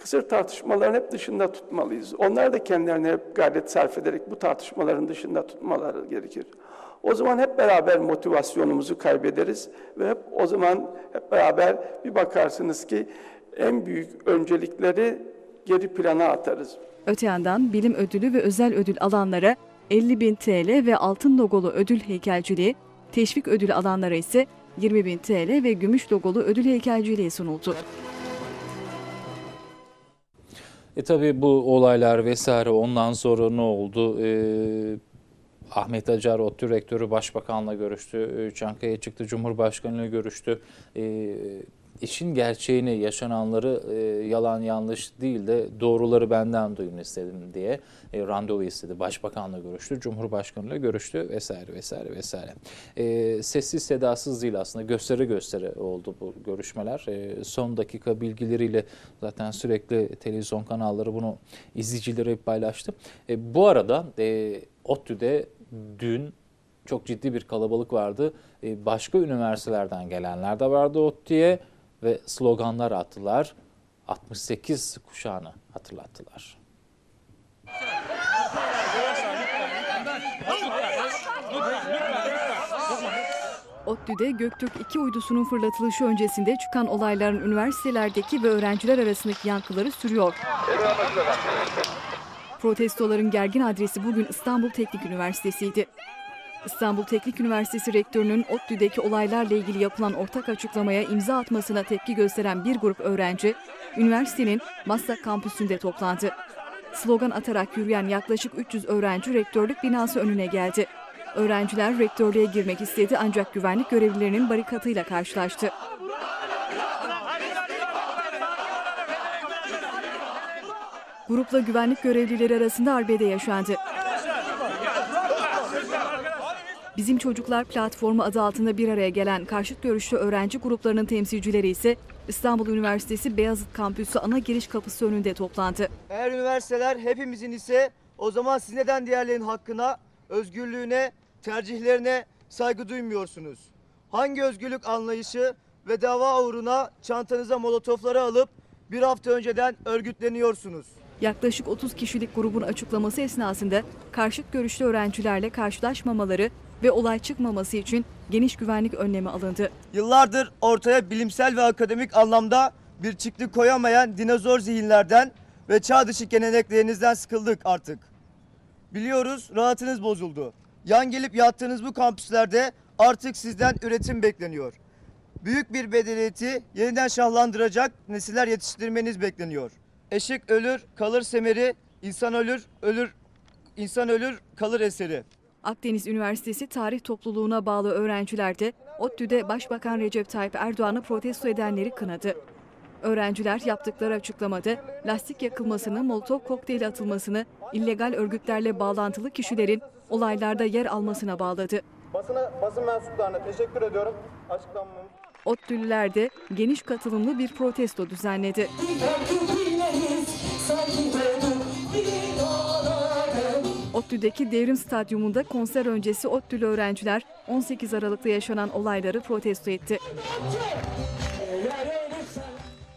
kısır tartışmaların hep dışında tutmalıyız. Onlar da kendilerine hep gayret sarf ederek bu tartışmaların dışında tutmaları gerekir. O zaman hep beraber motivasyonumuzu kaybederiz ve hep o zaman hep beraber bir bakarsınız ki en büyük öncelikleri geri plana atarız. Öte yandan bilim ödülü ve özel ödül alanlara 50 bin TL ve altın logolu ödül heykelciliği, teşvik ödülü alanlara ise 20 bin TL ve gümüş logolu ödül heykelciliği sunuldu. E tabii bu olaylar vesaire ondan sonra ne oldu? E, Ahmet Acar ODTÜ rektörü başbakanla görüştü. E, Çankaya çıktı Cumhurbaşkanıyla görüştü. E, işin gerçeğini, yaşananları e, yalan yanlış değil de doğruları benden duyun istedim diye e, randevu istedi. Başbakanla görüştü, Cumhurbaşkanıyla görüştü vesaire vesaire vesaire. E, sessiz sedasız değil aslında gösteri gösteri oldu bu görüşmeler. E, son dakika bilgileriyle zaten sürekli televizyon kanalları bunu izleyicilere paylaştı. E, bu arada e, ODTÜ'de dün çok ciddi bir kalabalık vardı. E, başka üniversitelerden gelenler de vardı ODTÜ'ye ve sloganlar attılar. 68 kuşağını hatırlattılar. ODTÜ'de Göktürk 2 uydusunun fırlatılışı öncesinde çıkan olayların üniversitelerdeki ve öğrenciler arasındaki yankıları sürüyor. Protestoların gergin adresi bugün İstanbul Teknik Üniversitesi'ydi. İstanbul Teknik Üniversitesi Rektörü'nün ODTÜ'deki olaylarla ilgili yapılan ortak açıklamaya imza atmasına tepki gösteren bir grup öğrenci, üniversitenin Maslak kampüsünde toplandı. Slogan atarak yürüyen yaklaşık 300 öğrenci rektörlük binası önüne geldi. Öğrenciler rektörlüğe girmek istedi ancak güvenlik görevlilerinin barikatıyla karşılaştı. Grupla güvenlik görevlileri arasında arbede yaşandı. Bizim Çocuklar Platformu adı altında bir araya gelen karşıt görüşlü öğrenci gruplarının temsilcileri ise İstanbul Üniversitesi Beyazıt Kampüsü ana giriş kapısı önünde toplandı. Eğer üniversiteler hepimizin ise o zaman siz neden diğerlerinin hakkına, özgürlüğüne, tercihlerine saygı duymuyorsunuz? Hangi özgürlük anlayışı ve dava uğruna çantanıza molotofları alıp bir hafta önceden örgütleniyorsunuz? Yaklaşık 30 kişilik grubun açıklaması esnasında karşıt görüşlü öğrencilerle karşılaşmamaları ve olay çıkmaması için geniş güvenlik önlemi alındı. Yıllardır ortaya bilimsel ve akademik anlamda bir çıktı koyamayan dinozor zihinlerden ve çağ dışı geleneklerinizden sıkıldık artık. Biliyoruz rahatınız bozuldu. Yan gelip yattığınız bu kampüslerde artık sizden üretim bekleniyor. Büyük bir bedeliyeti yeniden şahlandıracak nesiller yetiştirmeniz bekleniyor. Eşik ölür, kalır semeri, insan ölür, ölür, insan ölür, kalır eseri. Akdeniz Üniversitesi Tarih Topluluğuna bağlı öğrenciler de ODTÜ'de Başbakan Recep Tayyip Erdoğan'ı protesto edenleri kınadı. Öğrenciler yaptıkları açıklamada lastik yakılmasını, molotov kokteyli atılmasını, illegal örgütlerle bağlantılı kişilerin olaylarda yer almasına bağladı. Basına, basın mensuplarına teşekkür ediyorum. Açıklamamı. ODTÜ'lüler de geniş katılımlı bir protesto düzenledi. ODTÜ'deki Devrim Stadyumunda konser öncesi ODTÜ'lü öğrenciler 18 Aralık'ta yaşanan olayları protesto etti.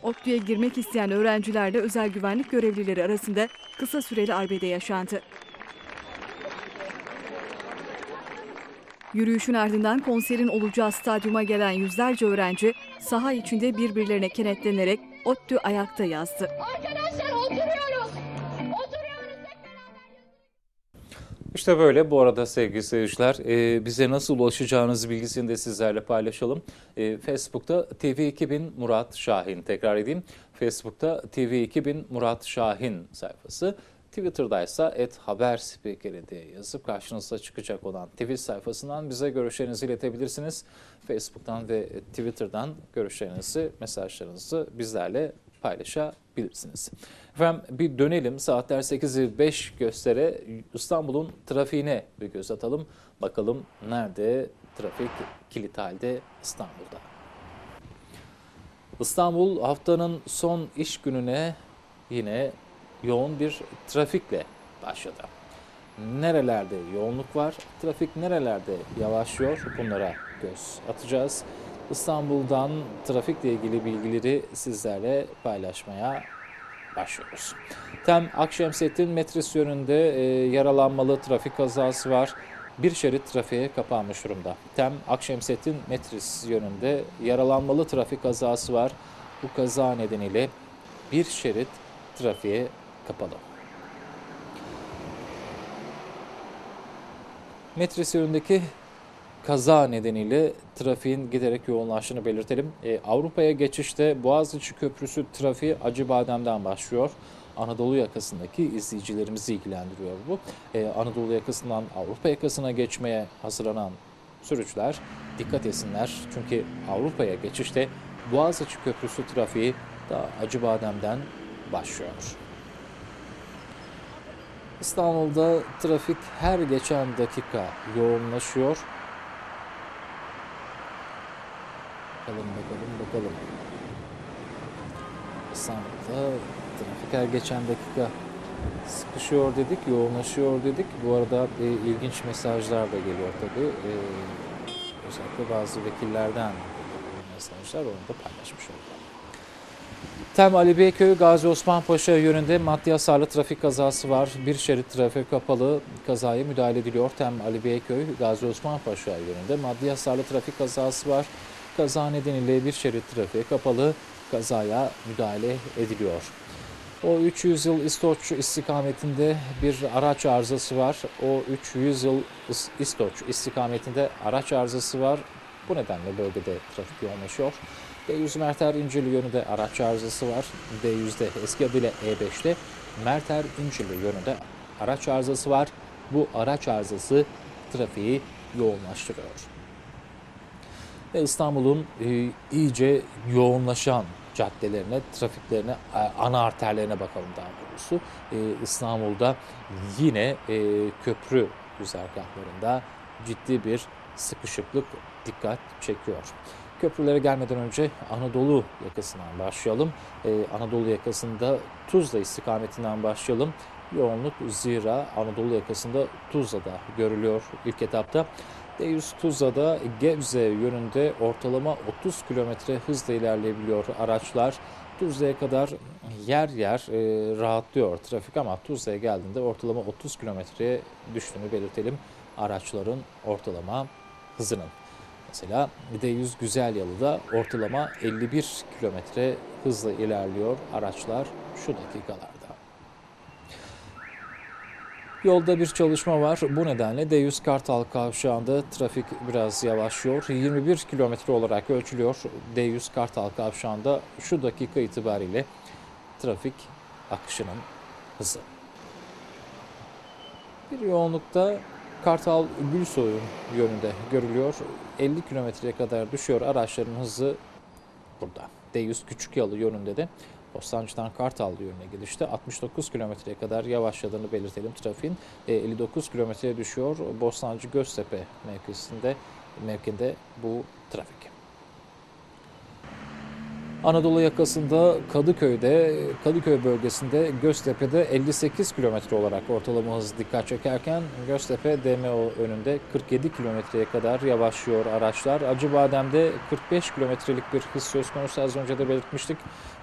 ODTÜ'ye girmek isteyen öğrencilerle özel güvenlik görevlileri arasında kısa süreli arbede yaşandı. Yürüyüşün ardından konserin olacağı stadyuma gelen yüzlerce öğrenci saha içinde birbirlerine kenetlenerek ODTÜ ayakta yazdı. Arkadaşlar oturuyoruz. İşte böyle bu arada sevgili seyirciler e, bize nasıl ulaşacağınız bilgisini de sizlerle paylaşalım. E, Facebook'ta TV2000 Murat Şahin tekrar edeyim. Facebook'ta TV2000 Murat Şahin sayfası. Twitter'da ise haber spikeri diye yazıp karşınıza çıkacak olan tweet sayfasından bize görüşlerinizi iletebilirsiniz. Facebook'tan ve Twitter'dan görüşlerinizi, mesajlarınızı bizlerle paylaşabilirsiniz. Efendim bir dönelim saatler 8'i 5 göstere İstanbul'un trafiğine bir göz atalım. Bakalım nerede trafik kilit halde İstanbul'da. İstanbul haftanın son iş gününe yine yoğun bir trafikle başladı. Nerelerde yoğunluk var, trafik nerelerde yavaşlıyor bunlara göz atacağız. İstanbul'dan trafikle ilgili bilgileri sizlerle paylaşmaya başlıyoruz. Tem Akşemsettin metris yönünde e, yaralanmalı trafik kazası var. Bir şerit trafiğe kapanmış durumda. Tem Akşemsettin metris yönünde yaralanmalı trafik kazası var. Bu kaza nedeniyle bir şerit trafiğe kapalı. Metris yönündeki kaza nedeniyle trafiğin giderek yoğunlaştığını belirtelim. Ee, Avrupa'ya geçişte Boğaziçi Köprüsü trafiği Acıbadem'den başlıyor. Anadolu yakasındaki izleyicilerimizi ilgilendiriyor bu. Ee, Anadolu yakasından Avrupa yakasına geçmeye hazırlanan sürücüler dikkat etsinler. Çünkü Avrupa'ya geçişte Boğaziçi Köprüsü trafiği da Acıbadem'den başlıyor. İstanbul'da trafik her geçen dakika yoğunlaşıyor. Bakalım bakalım bakalım. İstanbul'da trafik her geçen dakika sıkışıyor dedik, yoğunlaşıyor dedik. Bu arada e, ilginç mesajlar da geliyor tabii. E, özellikle bazı vekillerden mesajlar onu da paylaşmış olduk. Tem Ali Beyköy Gazi Osman Paşa yönünde maddi hasarlı trafik kazası var. Bir şerit trafik kapalı kazaya müdahale ediliyor. Tem Ali Beyköy Gazi Osman Paşa yönünde maddi hasarlı trafik kazası var. Kaza nedeniyle bir şerit trafiğe kapalı kazaya müdahale ediliyor. O 300 yıl İstoç istikametinde bir araç arızası var. O 300 yıl İs- İstoç istikametinde araç arızası var. Bu nedenle bölgede trafik yoğunlaşıyor. D100 Merter İncirli yönünde araç arızası var. D100'de eski adıyla E5'te Merter İncirli yönünde araç arızası var. Bu araç arızası trafiği yoğunlaştırıyor İstanbul'un e, iyice yoğunlaşan caddelerine, trafiklerine, ana arterlerine bakalım daha doğrusu. E, İstanbul'da yine e, köprü güzergahlarında ciddi bir sıkışıklık dikkat çekiyor. Köprülere gelmeden önce Anadolu yakasından başlayalım. E, Anadolu yakasında Tuzla istikametinden başlayalım. Yoğunluk zira Anadolu yakasında Tuzla'da görülüyor ilk etapta. D100 Tuzla'da Gebze yönünde ortalama 30 km hızla ilerleyebiliyor araçlar. Tuzla'ya kadar yer yer e, rahatlıyor trafik ama Tuzla'ya geldiğinde ortalama 30 kilometreye düştüğünü belirtelim araçların ortalama hızının. Mesela D100 Güzel Yalı'da ortalama 51 kilometre hızla ilerliyor araçlar şu dakikalarda. Yolda bir çalışma var. Bu nedenle D100 Kartal Kavşağı'nda trafik biraz yavaşlıyor. 21 kilometre olarak ölçülüyor. D100 Kartal Kavşağı'nda şu dakika itibariyle trafik akışının hızı. Bir yoğunlukta Kartal Gülsoy'un yönünde görülüyor. 50 kilometreye kadar düşüyor araçların hızı burada. D100 Küçük Yalı yönünde de Bostancı'dan Kartal yönüne gidişte 69 kilometreye kadar yavaşladığını belirtelim trafiğin. E, 59 kilometreye düşüyor Bostancı Göztepe mevkisinde mevkinde bu trafik. Anadolu yakasında Kadıköy'de, Kadıköy bölgesinde Göztepe'de 58 kilometre olarak ortalama hız dikkat çekerken Göztepe DMO önünde 47 kilometreye kadar yavaşlıyor araçlar. Acıbadem'de 45 kilometrelik bir hız söz konusu az önce de belirtmiştik.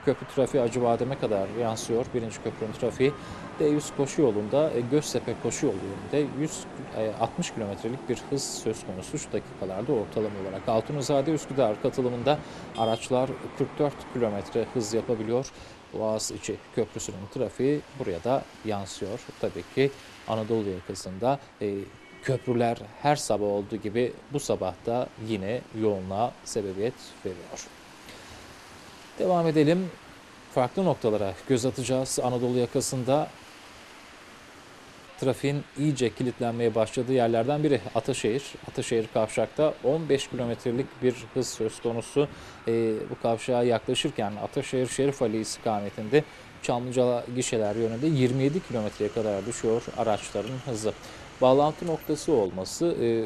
Köprü trafiği Acıbadem'e kadar yansıyor. Birinci köprünün trafiği D100 koşu yolunda e, Göztepe koşu yolu yönünde 160 kilometrelik bir hız söz konusu şu dakikalarda ortalama olarak. Altunizade Üsküdar katılımında araçlar 44 kilometre hız yapabiliyor. Boğaziçi Köprüsü'nün trafiği buraya da yansıyor. Tabii ki Anadolu yakasında e, köprüler her sabah olduğu gibi bu sabah da yine yoğunluğa sebebiyet veriyor. Devam edelim. Farklı noktalara göz atacağız. Anadolu yakasında trafiğin iyice kilitlenmeye başladığı yerlerden biri Ataşehir. Ataşehir kavşakta 15 kilometrelik bir hız söz konusu. Ee, bu kavşağa yaklaşırken Ataşehir Şerif Ali istikametinde Çamlıca gişeler yönünde 27 kilometreye kadar düşüyor araçların hızı. Bağlantı noktası olması, e,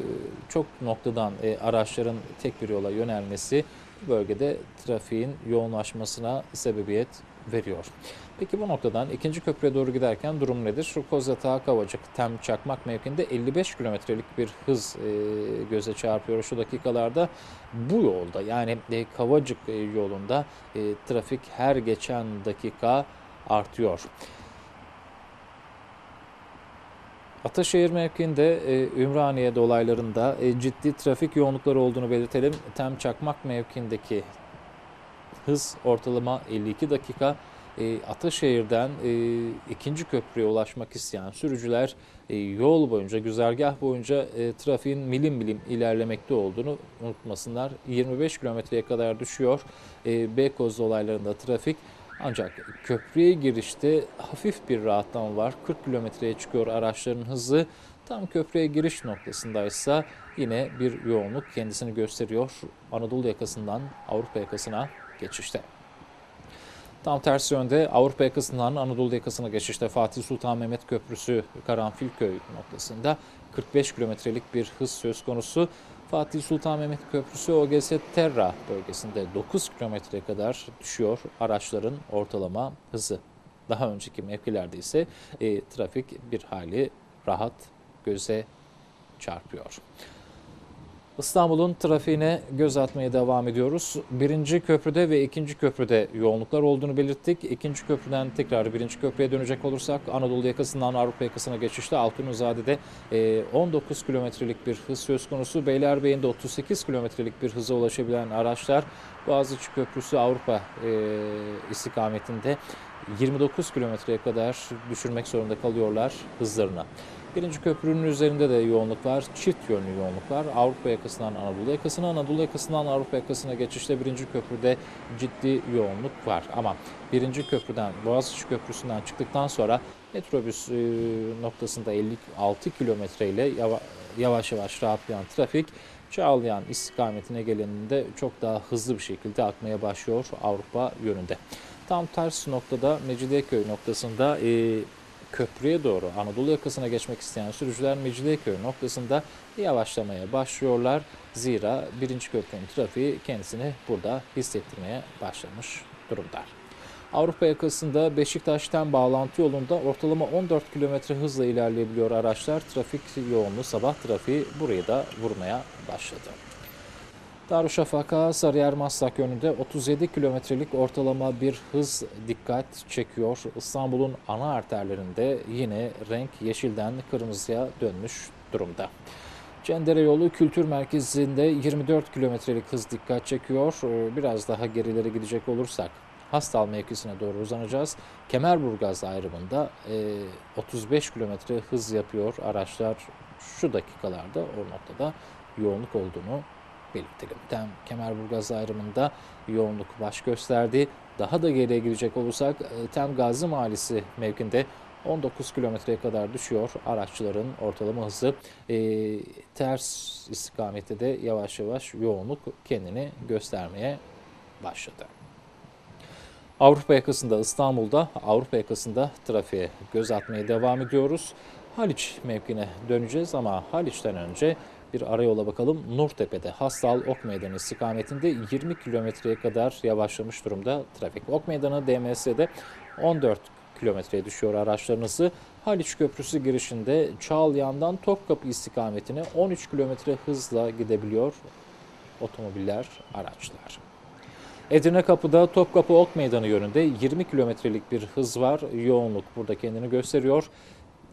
çok noktadan e, araçların tek bir yola yönelmesi bölgede trafiğin yoğunlaşmasına sebebiyet veriyor. Peki bu noktadan ikinci köprüye doğru giderken durum nedir? Şu Kozyatağı Kavacık Tem Çakmak mevkinde 55 kilometrelik bir hız e, göze çarpıyor şu dakikalarda. Bu yolda yani e, Kavacık e, yolunda e, trafik her geçen dakika artıyor. Ataşehir mevkiinde e, Ümraniye dolaylarında e, ciddi trafik yoğunlukları olduğunu belirtelim. Tem Çakmak mevkindeki hız ortalama 52 dakika. E, Ataşehir'den ikinci köprüye ulaşmak isteyen sürücüler yol boyunca, güzergah boyunca e, trafiğin milim milim ilerlemekte olduğunu unutmasınlar. 25 kilometreye kadar düşüyor. E, Beykoz dolaylarında trafik Ancak köprüye girişte hafif bir rahatlama var. 40 kilometreye çıkıyor araçların hızı. Tam köprüye giriş noktasındaysa yine bir yoğunluk kendisini gösteriyor. Anadolu yakasından Avrupa yakasına geçişte. Tam tersi yönde Avrupa yakasından Anadolu yakasına geçişte Fatih Sultan Mehmet Köprüsü Karanfilköy noktasında 45 kilometrelik bir hız söz konusu. Fatih Sultan Mehmet Köprüsü OGS Terra bölgesinde 9 kilometreye kadar düşüyor araçların ortalama hızı. Daha önceki mevkilerde ise e, trafik bir hali rahat göze çarpıyor. İstanbul'un trafiğine göz atmaya devam ediyoruz. Birinci köprüde ve ikinci köprüde yoğunluklar olduğunu belirttik. İkinci köprüden tekrar birinci köprüye dönecek olursak Anadolu yakasından Avrupa yakasına geçişte Altunizade'de e, 19 kilometrelik bir hız söz konusu. Beylerbeyi'nde 38 kilometrelik bir hıza ulaşabilen araçlar Boğaziçi Köprüsü Avrupa e, istikametinde 29 kilometreye kadar düşürmek zorunda kalıyorlar hızlarına. Birinci köprünün üzerinde de yoğunluk var. Çift yönlü yoğunluk var. Avrupa yakasından Anadolu yakasına, Anadolu yakasından Avrupa yakasına geçişte birinci köprüde ciddi yoğunluk var. Ama birinci köprüden, Boğaziçi Köprüsü'nden çıktıktan sonra metrobüs e, noktasında 56 kilometre ile yava- yavaş yavaş rahatlayan trafik Çağlayan istikametine geleninde çok daha hızlı bir şekilde akmaya başlıyor Avrupa yönünde. Tam ters noktada Mecidiyeköy noktasında e, köprüye doğru Anadolu yakasına geçmek isteyen sürücüler Mecidiyeköy noktasında yavaşlamaya başlıyorlar. Zira birinci köprünün trafiği kendisini burada hissettirmeye başlamış durumda. Avrupa yakasında Beşiktaş'tan bağlantı yolunda ortalama 14 km hızla ilerleyebiliyor araçlar. Trafik yoğunluğu sabah trafiği buraya da vurmaya başladı. Darüşşafaka Sarıyer Maslak yönünde 37 kilometrelik ortalama bir hız dikkat çekiyor. İstanbul'un ana arterlerinde yine renk yeşilden kırmızıya dönmüş durumda. Cendere yolu kültür merkezinde 24 kilometrelik hız dikkat çekiyor. Ee, Biraz daha gerilere gidecek olursak Hastal mevkisine doğru uzanacağız. Kemerburgaz ayrımında e, 35 kilometre hız yapıyor araçlar. Şu dakikalarda o noktada yoğunluk olduğunu belirtelim. Kemerburgaz ayrımında yoğunluk baş gösterdi. Daha da geriye gidecek olursak e, Tem Gazi Mahallesi mevkinde 19 kilometreye kadar düşüyor araçların ortalama hızı. E, ters istikamette de yavaş yavaş yoğunluk kendini göstermeye başladı. Avrupa yakasında İstanbul'da Avrupa yakasında trafiğe göz atmaya devam ediyoruz. Haliç mevkine döneceğiz ama Haliç'ten önce bir arayola bakalım. Nurtepe'de Hastal Ok Meydanı istikametinde 20 kilometreye kadar yavaşlamış durumda trafik. Ok Meydanı DMS'de 14 kilometreye düşüyor araçların hızı. Haliç Köprüsü girişinde Çağlayan'dan Topkapı istikametine 13 kilometre hızla gidebiliyor otomobiller, araçlar. Edirne Kapı'da Topkapı Ok Meydanı yönünde 20 kilometrelik bir hız var. Yoğunluk burada kendini gösteriyor.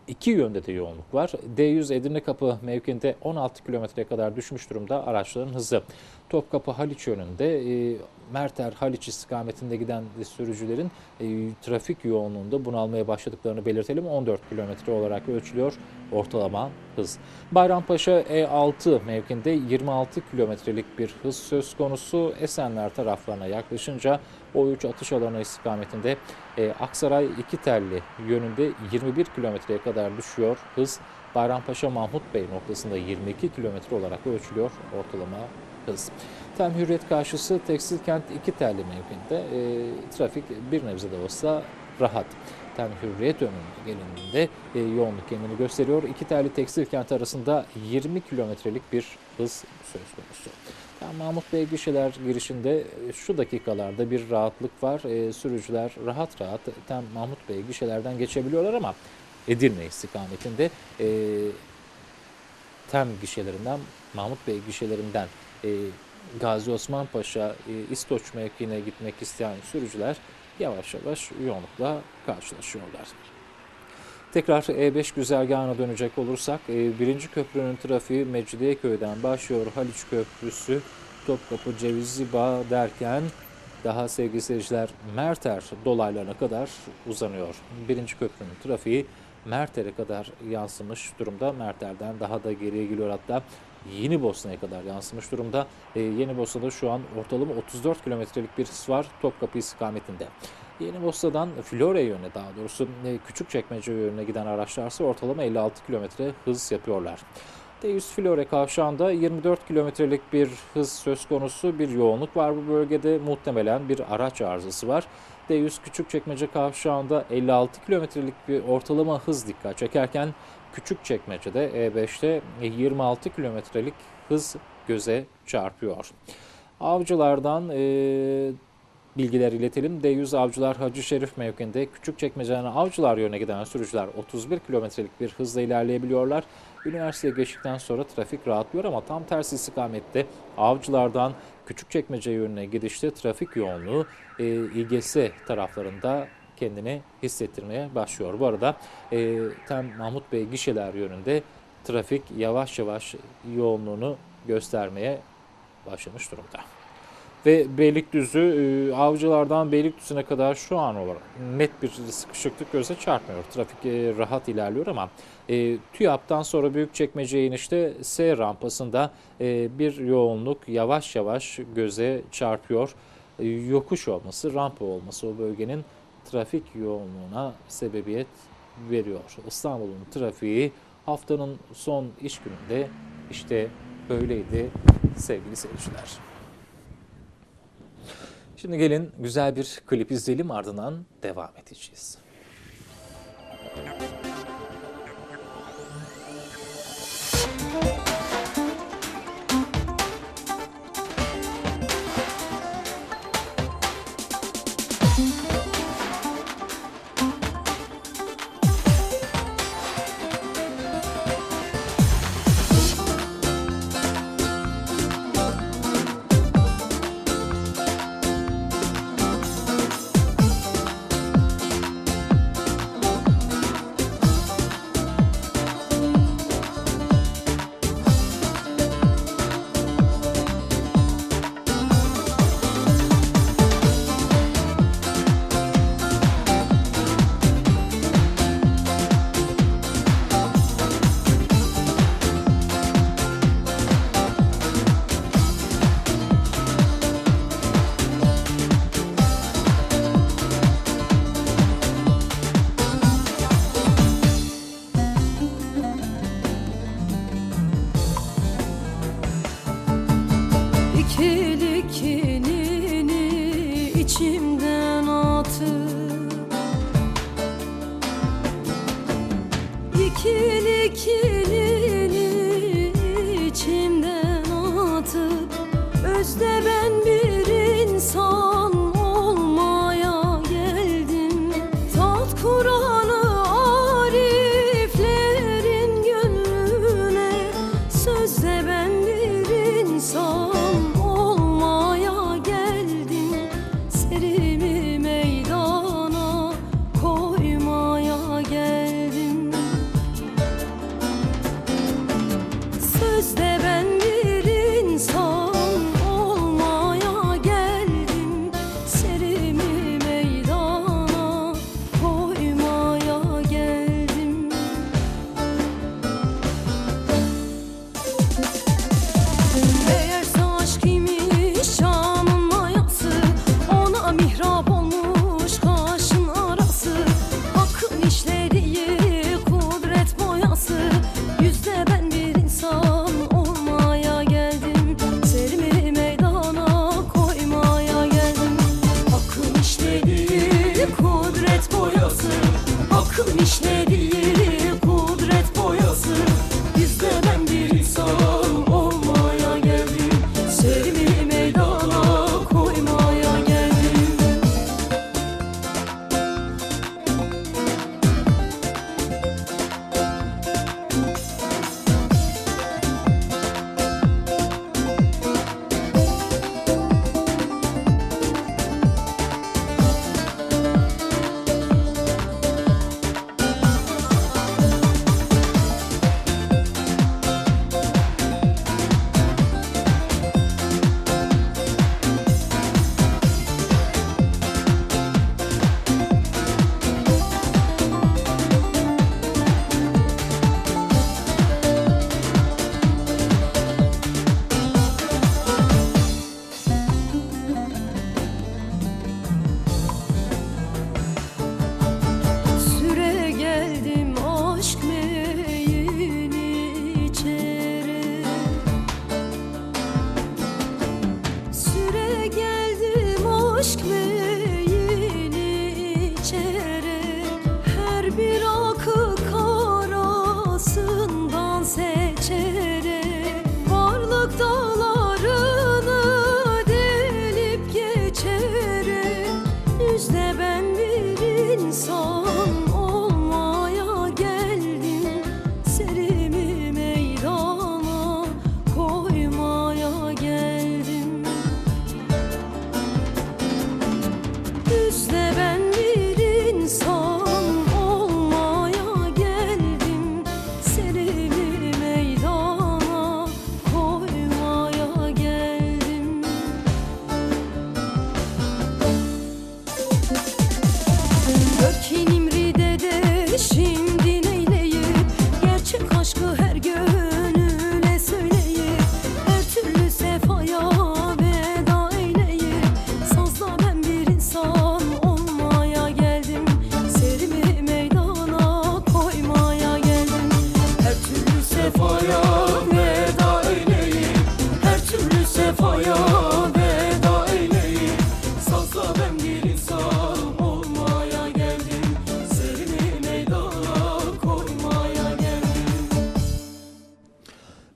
İki yönde de yoğunluk var. D100 Edirne Kapı mevkinde 16 kilometreye kadar düşmüş durumda araçların hızı. Topkapı Haliç yönünde e, Merter Haliç istikametinde giden sürücülerin e, trafik yoğunluğunda bunalmaya başladıklarını belirtelim. 14 kilometre olarak ölçülüyor ortalama hız. Bayrampaşa E6 mevkinde 26 kilometrelik bir hız söz konusu. Esenler taraflarına yaklaşınca O3 atış alanı istikametinde e, Aksaray iki telli yönünde 21 kilometreye kadar düşüyor hız. Bayrampaşa Mahmut Bey noktasında 22 kilometre olarak ölçülüyor ortalama hız. Tem Hürriyet karşısı Tekstil Kent iki telli mevkinde e, trafik bir nebze de olsa rahat. Tem Hürriyet önünde gelindiğinde e, yoğunluk kendini gösteriyor. İki telli Tekstil Kent arasında 20 kilometrelik bir hız söz konusu. Yani Mahmut Bey gişeler girişinde e, şu dakikalarda bir rahatlık var. E, sürücüler rahat rahat Tem Mahmut Bey gişelerden geçebiliyorlar ama Edirne istikametinde e, Tem gişelerinden, Mahmut Bey gişelerinden e, Gazi Osman Paşa, e, İstoç mevkiine gitmek isteyen sürücüler yavaş yavaş yoğunlukla karşılaşıyorlar. Tekrar E5 güzergahına dönecek olursak e, birinci köprünün trafiği Mecidiyeköy'den başlıyor. Haliç Köprüsü, Topkapı, Cevizli Bağ derken daha sevgili seyirciler Merter dolaylarına kadar uzanıyor. Birinci köprünün trafiği Merter'e kadar yansımış durumda. Merter'den daha da geriye geliyor hatta Yeni Bosna'ya kadar yansımış durumda. E, Yeni Bosna'da şu an ortalama 34 kilometrelik bir hız var Topkapı istikametinde. Yeni Bosna'dan Flore yönüne daha doğrusu e, Küçükçekmece yönüne giden araçlarsa ortalama 56 kilometre hız yapıyorlar. D100 Flore kavşağında 24 kilometrelik bir hız söz konusu bir yoğunluk var bu bölgede. Muhtemelen bir araç arızası var. D100 Küçükçekmece kavşağında 56 kilometrelik bir ortalama hız dikkat çekerken Küçükçekmece'de E5'te 26 kilometrelik hız göze çarpıyor. Avcılardan e, bilgiler iletelim. D100 Avcılar Hacı Şerif mevkinde Küçükçekmece'den Avcılar yönüne giden sürücüler 31 kilometrelik bir hızla ilerleyebiliyorlar. Üniversiteye geçtikten sonra trafik rahatlıyor ama tam tersi istikamette Avcılardan Küçükçekmece yönüne gidişte trafik yoğunluğu e, İGS taraflarında kendini hissettirmeye başlıyor. Bu arada e, tam Mahmut Bey gişeler yönünde trafik yavaş yavaş yoğunluğunu göstermeye başlamış durumda. Ve Beylikdüzü e, avcılardan Beylikdüzü'ne kadar şu an olarak net bir sıkışıklık göze çarpmıyor. Trafik e, rahat ilerliyor ama e, TÜYAP'tan sonra Büyükçekmece inişte S rampasında e, bir yoğunluk yavaş yavaş göze çarpıyor. E, yokuş olması, rampa olması o bölgenin trafik yoğunluğuna sebebiyet veriyor. İstanbul'un trafiği haftanın son iş gününde işte böyleydi sevgili seyirciler. Şimdi gelin güzel bir klip izleyelim ardından devam edeceğiz. İkili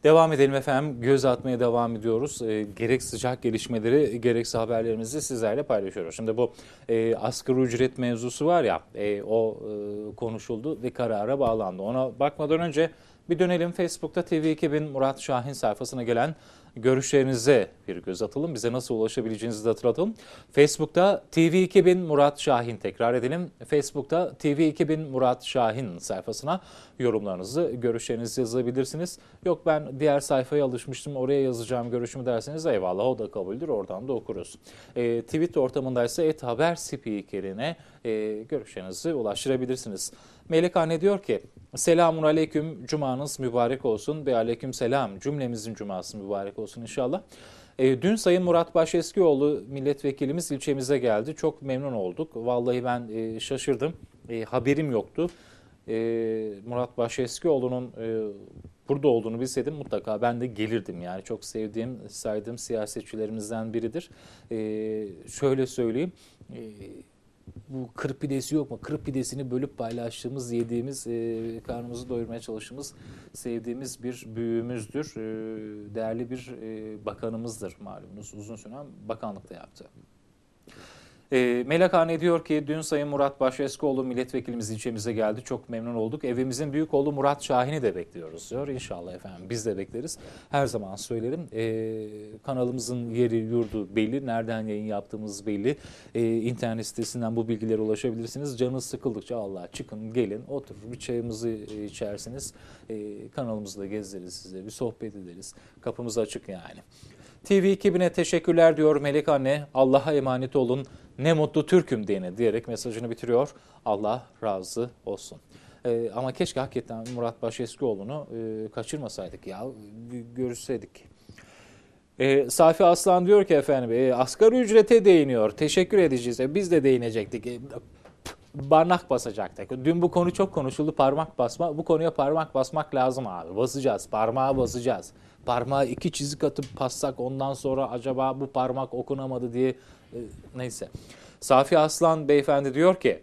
Devam edelim efendim. Göz atmaya devam ediyoruz. E, gerek sıcak gelişmeleri gerekse haberlerimizi sizlerle paylaşıyoruz. Şimdi bu e, asgari ücret mevzusu var ya e, o e, konuşuldu ve karara bağlandı. Ona bakmadan önce bir dönelim Facebook'ta TV2000 Murat Şahin sayfasına gelen görüşlerinize bir göz atalım. Bize nasıl ulaşabileceğinizi de hatırlatalım. Facebook'ta TV2000 Murat Şahin tekrar edelim. Facebook'ta TV2000 Murat Şahin sayfasına yorumlarınızı, görüşlerinizi yazabilirsiniz. Yok ben diğer sayfaya alışmıştım oraya yazacağım görüşümü derseniz eyvallah o da kabuldür oradan da okuruz. E, Twitter ortamındaysa et haber spikerine e, görüşlerinizi ulaştırabilirsiniz. Melek Anne diyor ki selamun aleyküm cumanız mübarek olsun ve aleyküm selam cümlemizin cuması mübarek olsun inşallah. E, dün Sayın Murat Başeskioğlu milletvekilimiz ilçemize geldi. Çok memnun olduk. Vallahi ben e, şaşırdım. E, haberim yoktu. E, Murat Başeskioğlu'nun e, burada olduğunu bilseydim mutlaka ben de gelirdim. Yani çok sevdiğim, saydığım siyasetçilerimizden biridir. E, şöyle söyleyeyim. E, bu kır pidesi yok mu? Kır pidesini bölüp paylaştığımız, yediğimiz, e, karnımızı doyurmaya çalıştığımız, sevdiğimiz bir büyüğümüzdür. E, değerli bir e, bakanımızdır malumunuz. Uzun süren bakanlıkta yaptı. E, Melek Hane diyor ki dün Sayın Murat Başeskoğlu milletvekilimiz ilçemize geldi. Çok memnun olduk. Evimizin büyük oğlu Murat Şahin'i de bekliyoruz diyor. İnşallah efendim biz de bekleriz. Her zaman söylerim. E, kanalımızın yeri yurdu belli. Nereden yayın yaptığımız belli. E, internet sitesinden bu bilgilere ulaşabilirsiniz. Canınız sıkıldıkça Allah çıkın gelin oturur bir çayımızı e, içersiniz. E, kanalımızı da gezdiririz size. Bir sohbet ederiz. Kapımız açık yani. TV 2000'e teşekkürler diyor Melek Anne. Allah'a emanet olun. Ne mutlu Türk'üm diyene diyerek mesajını bitiriyor. Allah razı olsun. Ee, ama keşke hakikaten Murat Başeskioğlu'nu e, kaçırmasaydık ya. Görüşseydik. E, Safi Aslan diyor ki efendim e, asgari ücrete değiniyor. Teşekkür edeceğiz. E, biz de değinecektik. E, barnak basacaktık. Dün bu konu çok konuşuldu. Parmak basma. Bu konuya parmak basmak lazım abi. Basacağız. Parmağı basacağız. Parmağı iki çizik atıp bassak ondan sonra acaba bu parmak okunamadı diye e, neyse. Safi Aslan beyefendi diyor ki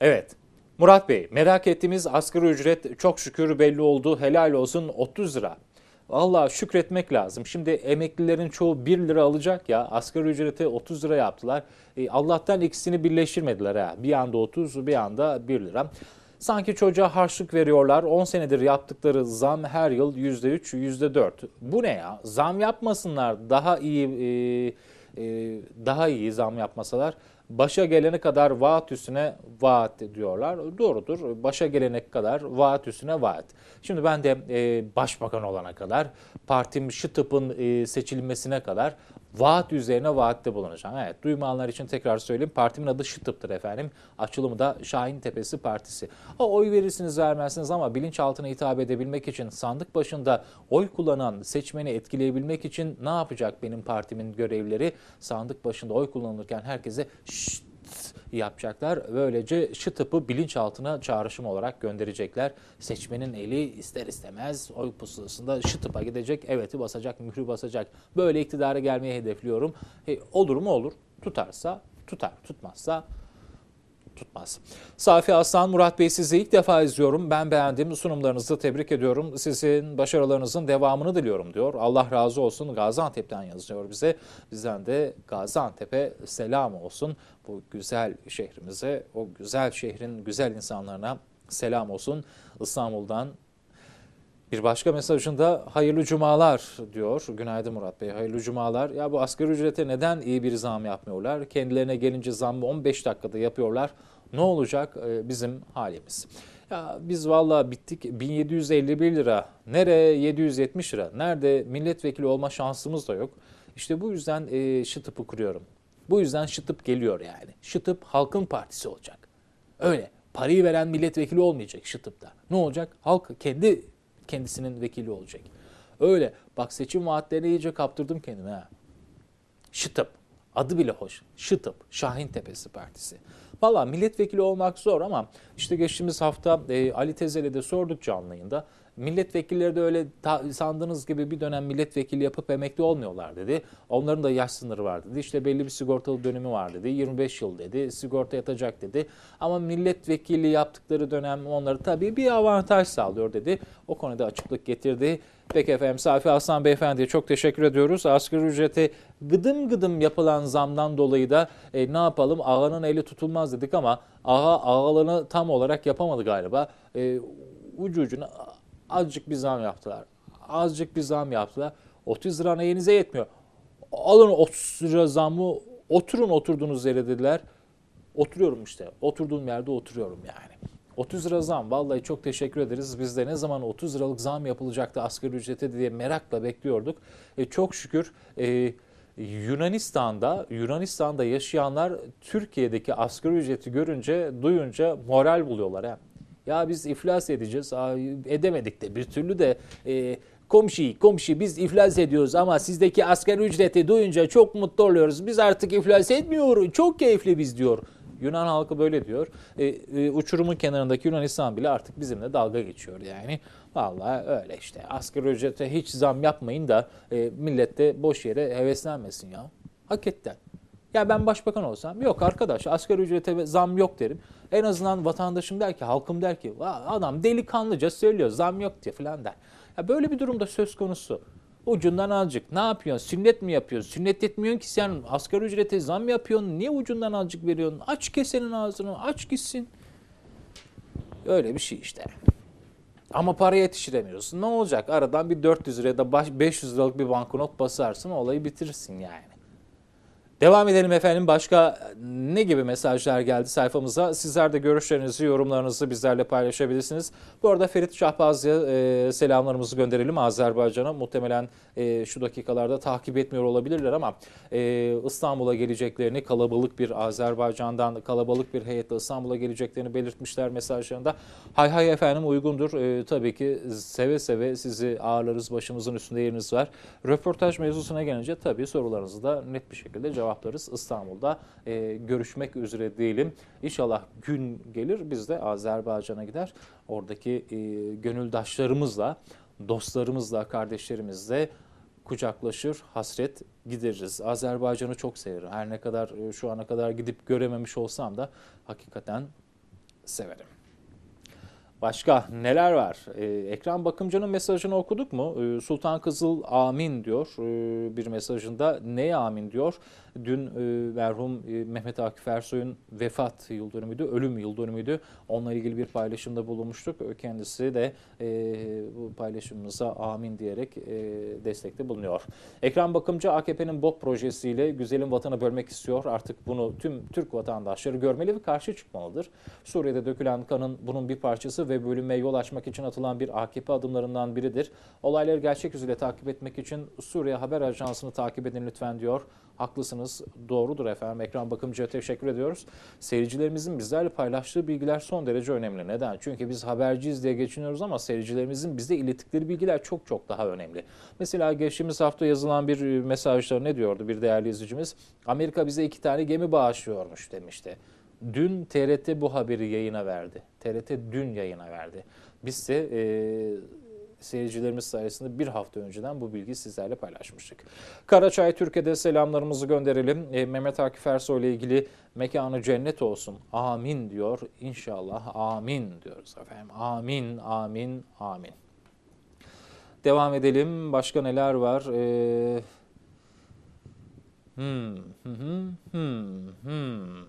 Evet. Murat Bey merak ettiğimiz asgari ücret çok şükür belli oldu. Helal olsun 30 lira. Vallahi şükretmek lazım. Şimdi emeklilerin çoğu 1 lira alacak ya asgari ücreti 30 lira yaptılar. E, Allah'tan ikisini birleştirmediler ha. Bir anda 30 bir anda 1 lira. Sanki çocuğa harçlık veriyorlar. 10 senedir yaptıkları zam her yıl %3, %4. Bu ne ya? Zam yapmasınlar. Daha iyi e, daha iyi zam yapmasalar başa gelene kadar vaat üstüne vaat diyorlar. Doğrudur. Başa gelene kadar vaat üstüne vaat. Şimdi ben de e, başbakan olana kadar partim Şıtıp'ın e, seçilmesine kadar vaat üzerine vaatte bulunacağım. Evet duymayanlar için tekrar söyleyeyim. Partimin adı Şıtıp'tır efendim. Açılımı da Şahin Tepesi Partisi. O oy verirsiniz vermezsiniz ama bilinçaltına hitap edebilmek için sandık başında oy kullanan seçmeni etkileyebilmek için ne yapacak benim partimin görevlileri? Sandık başında oy kullanılırken herkese şşt yapacaklar. Böylece şıtıpı bilinçaltına çağrışım olarak gönderecekler. Seçmenin eli ister istemez oy pusulasında şıtıpa gidecek. Evet'i basacak, mührü basacak. Böyle iktidara gelmeyi hedefliyorum. E, olur mu olur. Tutarsa tutar. Tutmazsa tutmaz. Safi Aslan, Murat Bey sizi ilk defa izliyorum. Ben beğendim. Sunumlarınızı tebrik ediyorum. Sizin başarılarınızın devamını diliyorum diyor. Allah razı olsun. Gaziantep'ten yazıyor bize. Bizden de Gaziantep'e selam olsun. Bu güzel şehrimize, o güzel şehrin güzel insanlarına selam olsun. İstanbul'dan bir başka mesajında hayırlı cumalar diyor. Günaydın Murat Bey. Hayırlı cumalar. Ya bu asgari ücrete neden iyi bir zam yapmıyorlar? Kendilerine gelince zammı 15 dakikada yapıyorlar. Ne olacak e, bizim halimiz? Ya biz valla bittik 1751 lira. Nereye 770 lira? Nerede milletvekili olma şansımız da yok. İşte bu yüzden e, şıtıpı kuruyorum. Bu yüzden şıtıp geliyor yani. Şıtıp halkın partisi olacak. Öyle. Parayı veren milletvekili olmayacak şıtıpta. Ne olacak? Halk kendi kendisinin vekili olacak. Öyle. Bak seçim vaatlerine iyice kaptırdım kendimi ha. Şıtıp. Adı bile hoş. Şıtıp. Şahin Tepesi Partisi. Valla milletvekili olmak zor ama işte geçtiğimiz hafta e, Ali Tezel'e de sorduk canlı yayında. Milletvekilleri de öyle sandığınız gibi bir dönem milletvekili yapıp emekli olmuyorlar dedi. Onların da yaş sınırı var dedi. İşte belli bir sigortalı dönemi var dedi. 25 yıl dedi. Sigorta yatacak dedi. Ama milletvekili yaptıkları dönem onları tabii bir avantaj sağlıyor dedi. O konuda açıklık getirdi. Peki efendim Safi Aslan Beyefendi'ye çok teşekkür ediyoruz. Asgari ücrete gıdım gıdım yapılan zamdan dolayı da e, ne yapalım ağanın eli tutulmaz dedik ama ağa ağalığını tam olarak yapamadı galiba. E, ucu ucuna azıcık bir zam yaptılar. Azıcık bir zam yaptılar. 30 lira neyinize yetmiyor. Alın 30 lira zammı oturun oturduğunuz yere dediler. Oturuyorum işte. Oturduğum yerde oturuyorum yani. 30 lira zam. Vallahi çok teşekkür ederiz. Biz de ne zaman 30 liralık zam yapılacaktı asgari ücrete diye merakla bekliyorduk. E, çok şükür e, Yunanistan'da Yunanistan'da yaşayanlar Türkiye'deki asgari ücreti görünce, duyunca moral buluyorlar. Ya, ya biz iflas edeceğiz. Aa, edemedik de bir türlü de e, komşu, komşu biz iflas ediyoruz ama sizdeki asgari ücreti duyunca çok mutlu oluyoruz. Biz artık iflas etmiyoruz. Çok keyifli biz diyor. Yunan halkı böyle diyor. E, e, uçurumun kenarındaki Yunanistan bile artık bizimle dalga geçiyor yani. Vallahi öyle işte. Asgari ücrete hiç zam yapmayın da e, millet boş yere heveslenmesin ya. Hakikaten. Ya ben başbakan olsam yok arkadaş asgari ücrete zam yok derim. En azından vatandaşım der ki halkım der ki adam delikanlıca söylüyor zam yok diye falan der. Ya böyle bir durumda söz konusu. Ucundan azıcık. Ne yapıyorsun? Sünnet mi yapıyorsun? Sünnet etmiyorsun ki sen asgari ücrete zam yapıyorsun. Niye ucundan azıcık veriyorsun? Aç kesenin ağzını. Aç gitsin. Öyle bir şey işte. Ama para yetiştiremiyorsun. Ne olacak? Aradan bir 400 liraya da 500 liralık bir banknot basarsın. Olayı bitirirsin yani. Devam edelim efendim. Başka ne gibi mesajlar geldi sayfamıza? Sizler de görüşlerinizi, yorumlarınızı bizlerle paylaşabilirsiniz. Bu arada Ferit Şahbazlı'ya e, selamlarımızı gönderelim Azerbaycan'a. Muhtemelen e, şu dakikalarda takip etmiyor olabilirler ama e, İstanbul'a geleceklerini kalabalık bir Azerbaycan'dan kalabalık bir heyetle İstanbul'a geleceklerini belirtmişler mesajlarında. Hay hay efendim uygundur. E, tabii ki seve seve sizi ağırlarız. Başımızın üstünde yeriniz var. Röportaj mevzusuna gelince tabii sorularınızı da net bir şekilde cevaplarız. İstanbul'da e, görüşmek üzere diyelim. İnşallah gün gelir biz de Azerbaycan'a gider. Oradaki e, gönüldaşlarımızla, dostlarımızla, kardeşlerimizle kucaklaşır, hasret gideririz. Azerbaycan'ı çok severim. Her ne kadar e, şu ana kadar gidip görememiş olsam da hakikaten severim. Başka neler var? Ee, Ekran Bakımcı'nın mesajını okuduk mu? Ee, Sultan Kızıl amin diyor ee, bir mesajında. Neye amin diyor? Dün e, merhum e, Mehmet Akif Ersoy'un vefat yıl dönümüydü, ölüm yıl dönümüydü. Onunla ilgili bir paylaşımda bulunmuştuk. Kendisi de e, bu paylaşımımıza amin diyerek e, destekte bulunuyor. Ekran Bakımcı AKP'nin BOP projesiyle güzelim vatanı bölmek istiyor. Artık bunu tüm Türk vatandaşları görmeli ve karşı çıkmalıdır. Suriye'de dökülen kanın bunun bir parçası ve bölünmeye yol açmak için atılan bir AKP adımlarından biridir. Olayları gerçek yüzüyle takip etmek için Suriye Haber Ajansı'nı takip edin lütfen diyor. Haklısınız, doğrudur efendim. Ekran Bakımcı'ya teşekkür ediyoruz. Seyircilerimizin bizlerle paylaştığı bilgiler son derece önemli. Neden? Çünkü biz haberciyiz diye geçiniyoruz ama seyircilerimizin bize ilettikleri bilgiler çok çok daha önemli. Mesela geçtiğimiz hafta yazılan bir mesajda ne diyordu bir değerli izleyicimiz? Amerika bize iki tane gemi bağışlıyormuş demişti. dün TRT bu haberi yayına verdi. TRT dün yayına verdi. Biz de e, seyircilerimiz sayesinde bir hafta önceden bu bilgiyi sizlerle paylaşmıştık. Karaçay Türkiye'de selamlarımızı gönderelim. E, Mehmet Akif Ersoy ile ilgili mekanı cennet olsun. Amin diyor. İnşallah amin diyoruz efendim. Amin, amin, amin. Devam edelim. Başka neler var? Ee, hmm, hmm, hmm, hmm.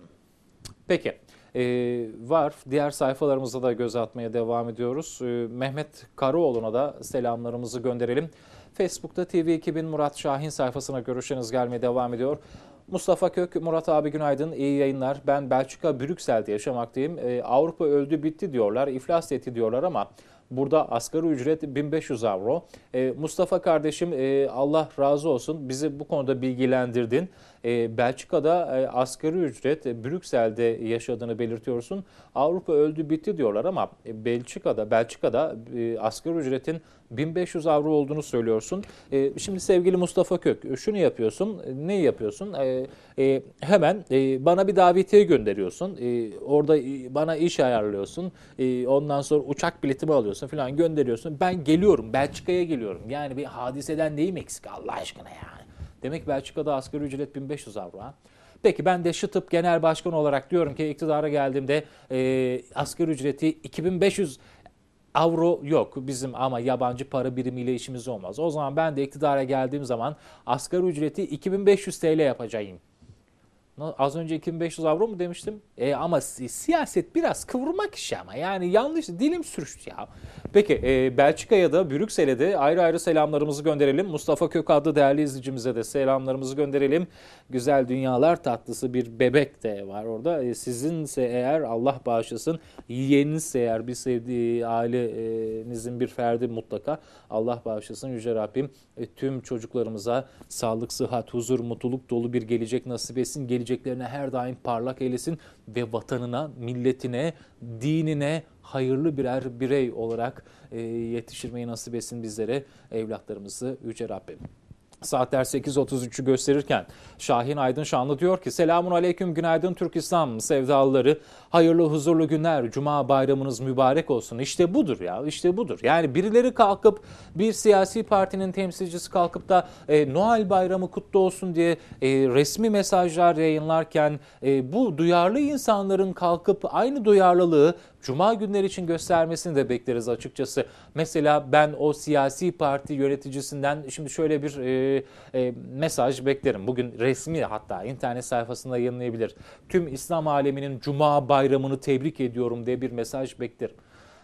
Peki. Ee, var. Diğer sayfalarımıza da göz atmaya devam ediyoruz. Ee, Mehmet Karaoğlu'na da selamlarımızı gönderelim. Facebook'ta TV2000 Murat Şahin sayfasına görüşleriniz gelmeye devam ediyor. Mustafa Kök, Murat abi günaydın, iyi yayınlar. Ben Belçika, Brüksel'de yaşamaktayım. Ee, Avrupa öldü bitti diyorlar, iflas etti diyorlar ama burada asgari ücret 1500 avro. Mustafa kardeşim e, Allah razı olsun bizi bu konuda bilgilendirdin. Ee, Belçika'da e, asgari ücret e, Brüksel'de yaşadığını belirtiyorsun. Avrupa öldü bitti diyorlar ama e, Belçika'da Belçika'da e, asgari ücretin 1500 avro olduğunu söylüyorsun. E, şimdi sevgili Mustafa Kök e, şunu yapıyorsun. E, neyi yapıyorsun? E, e, hemen e, bana bir davetiye gönderiyorsun. E, orada e, bana iş ayarlıyorsun. E, ondan sonra uçak biletimi alıyorsun falan gönderiyorsun. Ben geliyorum. Belçika'ya geliyorum. Yani bir hadiseden neyim eksik Allah aşkına yani. Demek Belçika'da asgari ücret 1500 avro ha. Peki ben de Şıtıp Genel Başkan olarak diyorum ki iktidara geldiğimde e, asgari ücreti 2500 avro yok bizim ama yabancı para birimiyle işimiz olmaz. O zaman ben de iktidara geldiğim zaman asgari ücreti 2500 TL yapacağım. Az önce 2500 avro mu demiştim? E, ama si- siyaset biraz kıvırmak işi ama yani yanlış dilim sürçtü ya. Peki e, Belçika'ya da Brüksel'e de ayrı ayrı selamlarımızı gönderelim. Mustafa Kök adlı değerli izleyicimize de selamlarımızı gönderelim. Güzel dünyalar tatlısı bir bebek de var orada. E, sizinse eğer Allah bağışlasın yeğeninizse eğer bir sevdiği ailenizin bir ferdi mutlaka Allah bağışlasın Yüce Rabbim e, tüm çocuklarımıza sağlık, sıhhat, huzur, mutluluk dolu bir gelecek nasip etsin. Geleceklerine her daim parlak eylesin ve vatanına, milletine, dinine hayırlı birer birey olarak e, yetiştirmeyi nasip etsin bizlere evlatlarımızı Yüce Rabbim. Saatler 8.33'ü gösterirken Şahin Aydın Şanlı diyor ki Selamun Aleyküm günaydın Türk İslam sevdalıları. Hayırlı huzurlu günler. Cuma bayramınız mübarek olsun. İşte budur ya işte budur. Yani birileri kalkıp bir siyasi partinin temsilcisi kalkıp da e, Noel bayramı kutlu olsun diye e, resmi mesajlar yayınlarken e, bu duyarlı insanların kalkıp aynı duyarlılığı Cuma günleri için göstermesini de bekleriz açıkçası. Mesela ben o siyasi parti yöneticisinden şimdi şöyle bir e, e, mesaj beklerim. Bugün resmi hatta internet sayfasında yayınlayabilir. Tüm İslam aleminin Cuma bayramını tebrik ediyorum diye bir mesaj beklerim.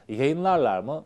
Yayınlarlar mı?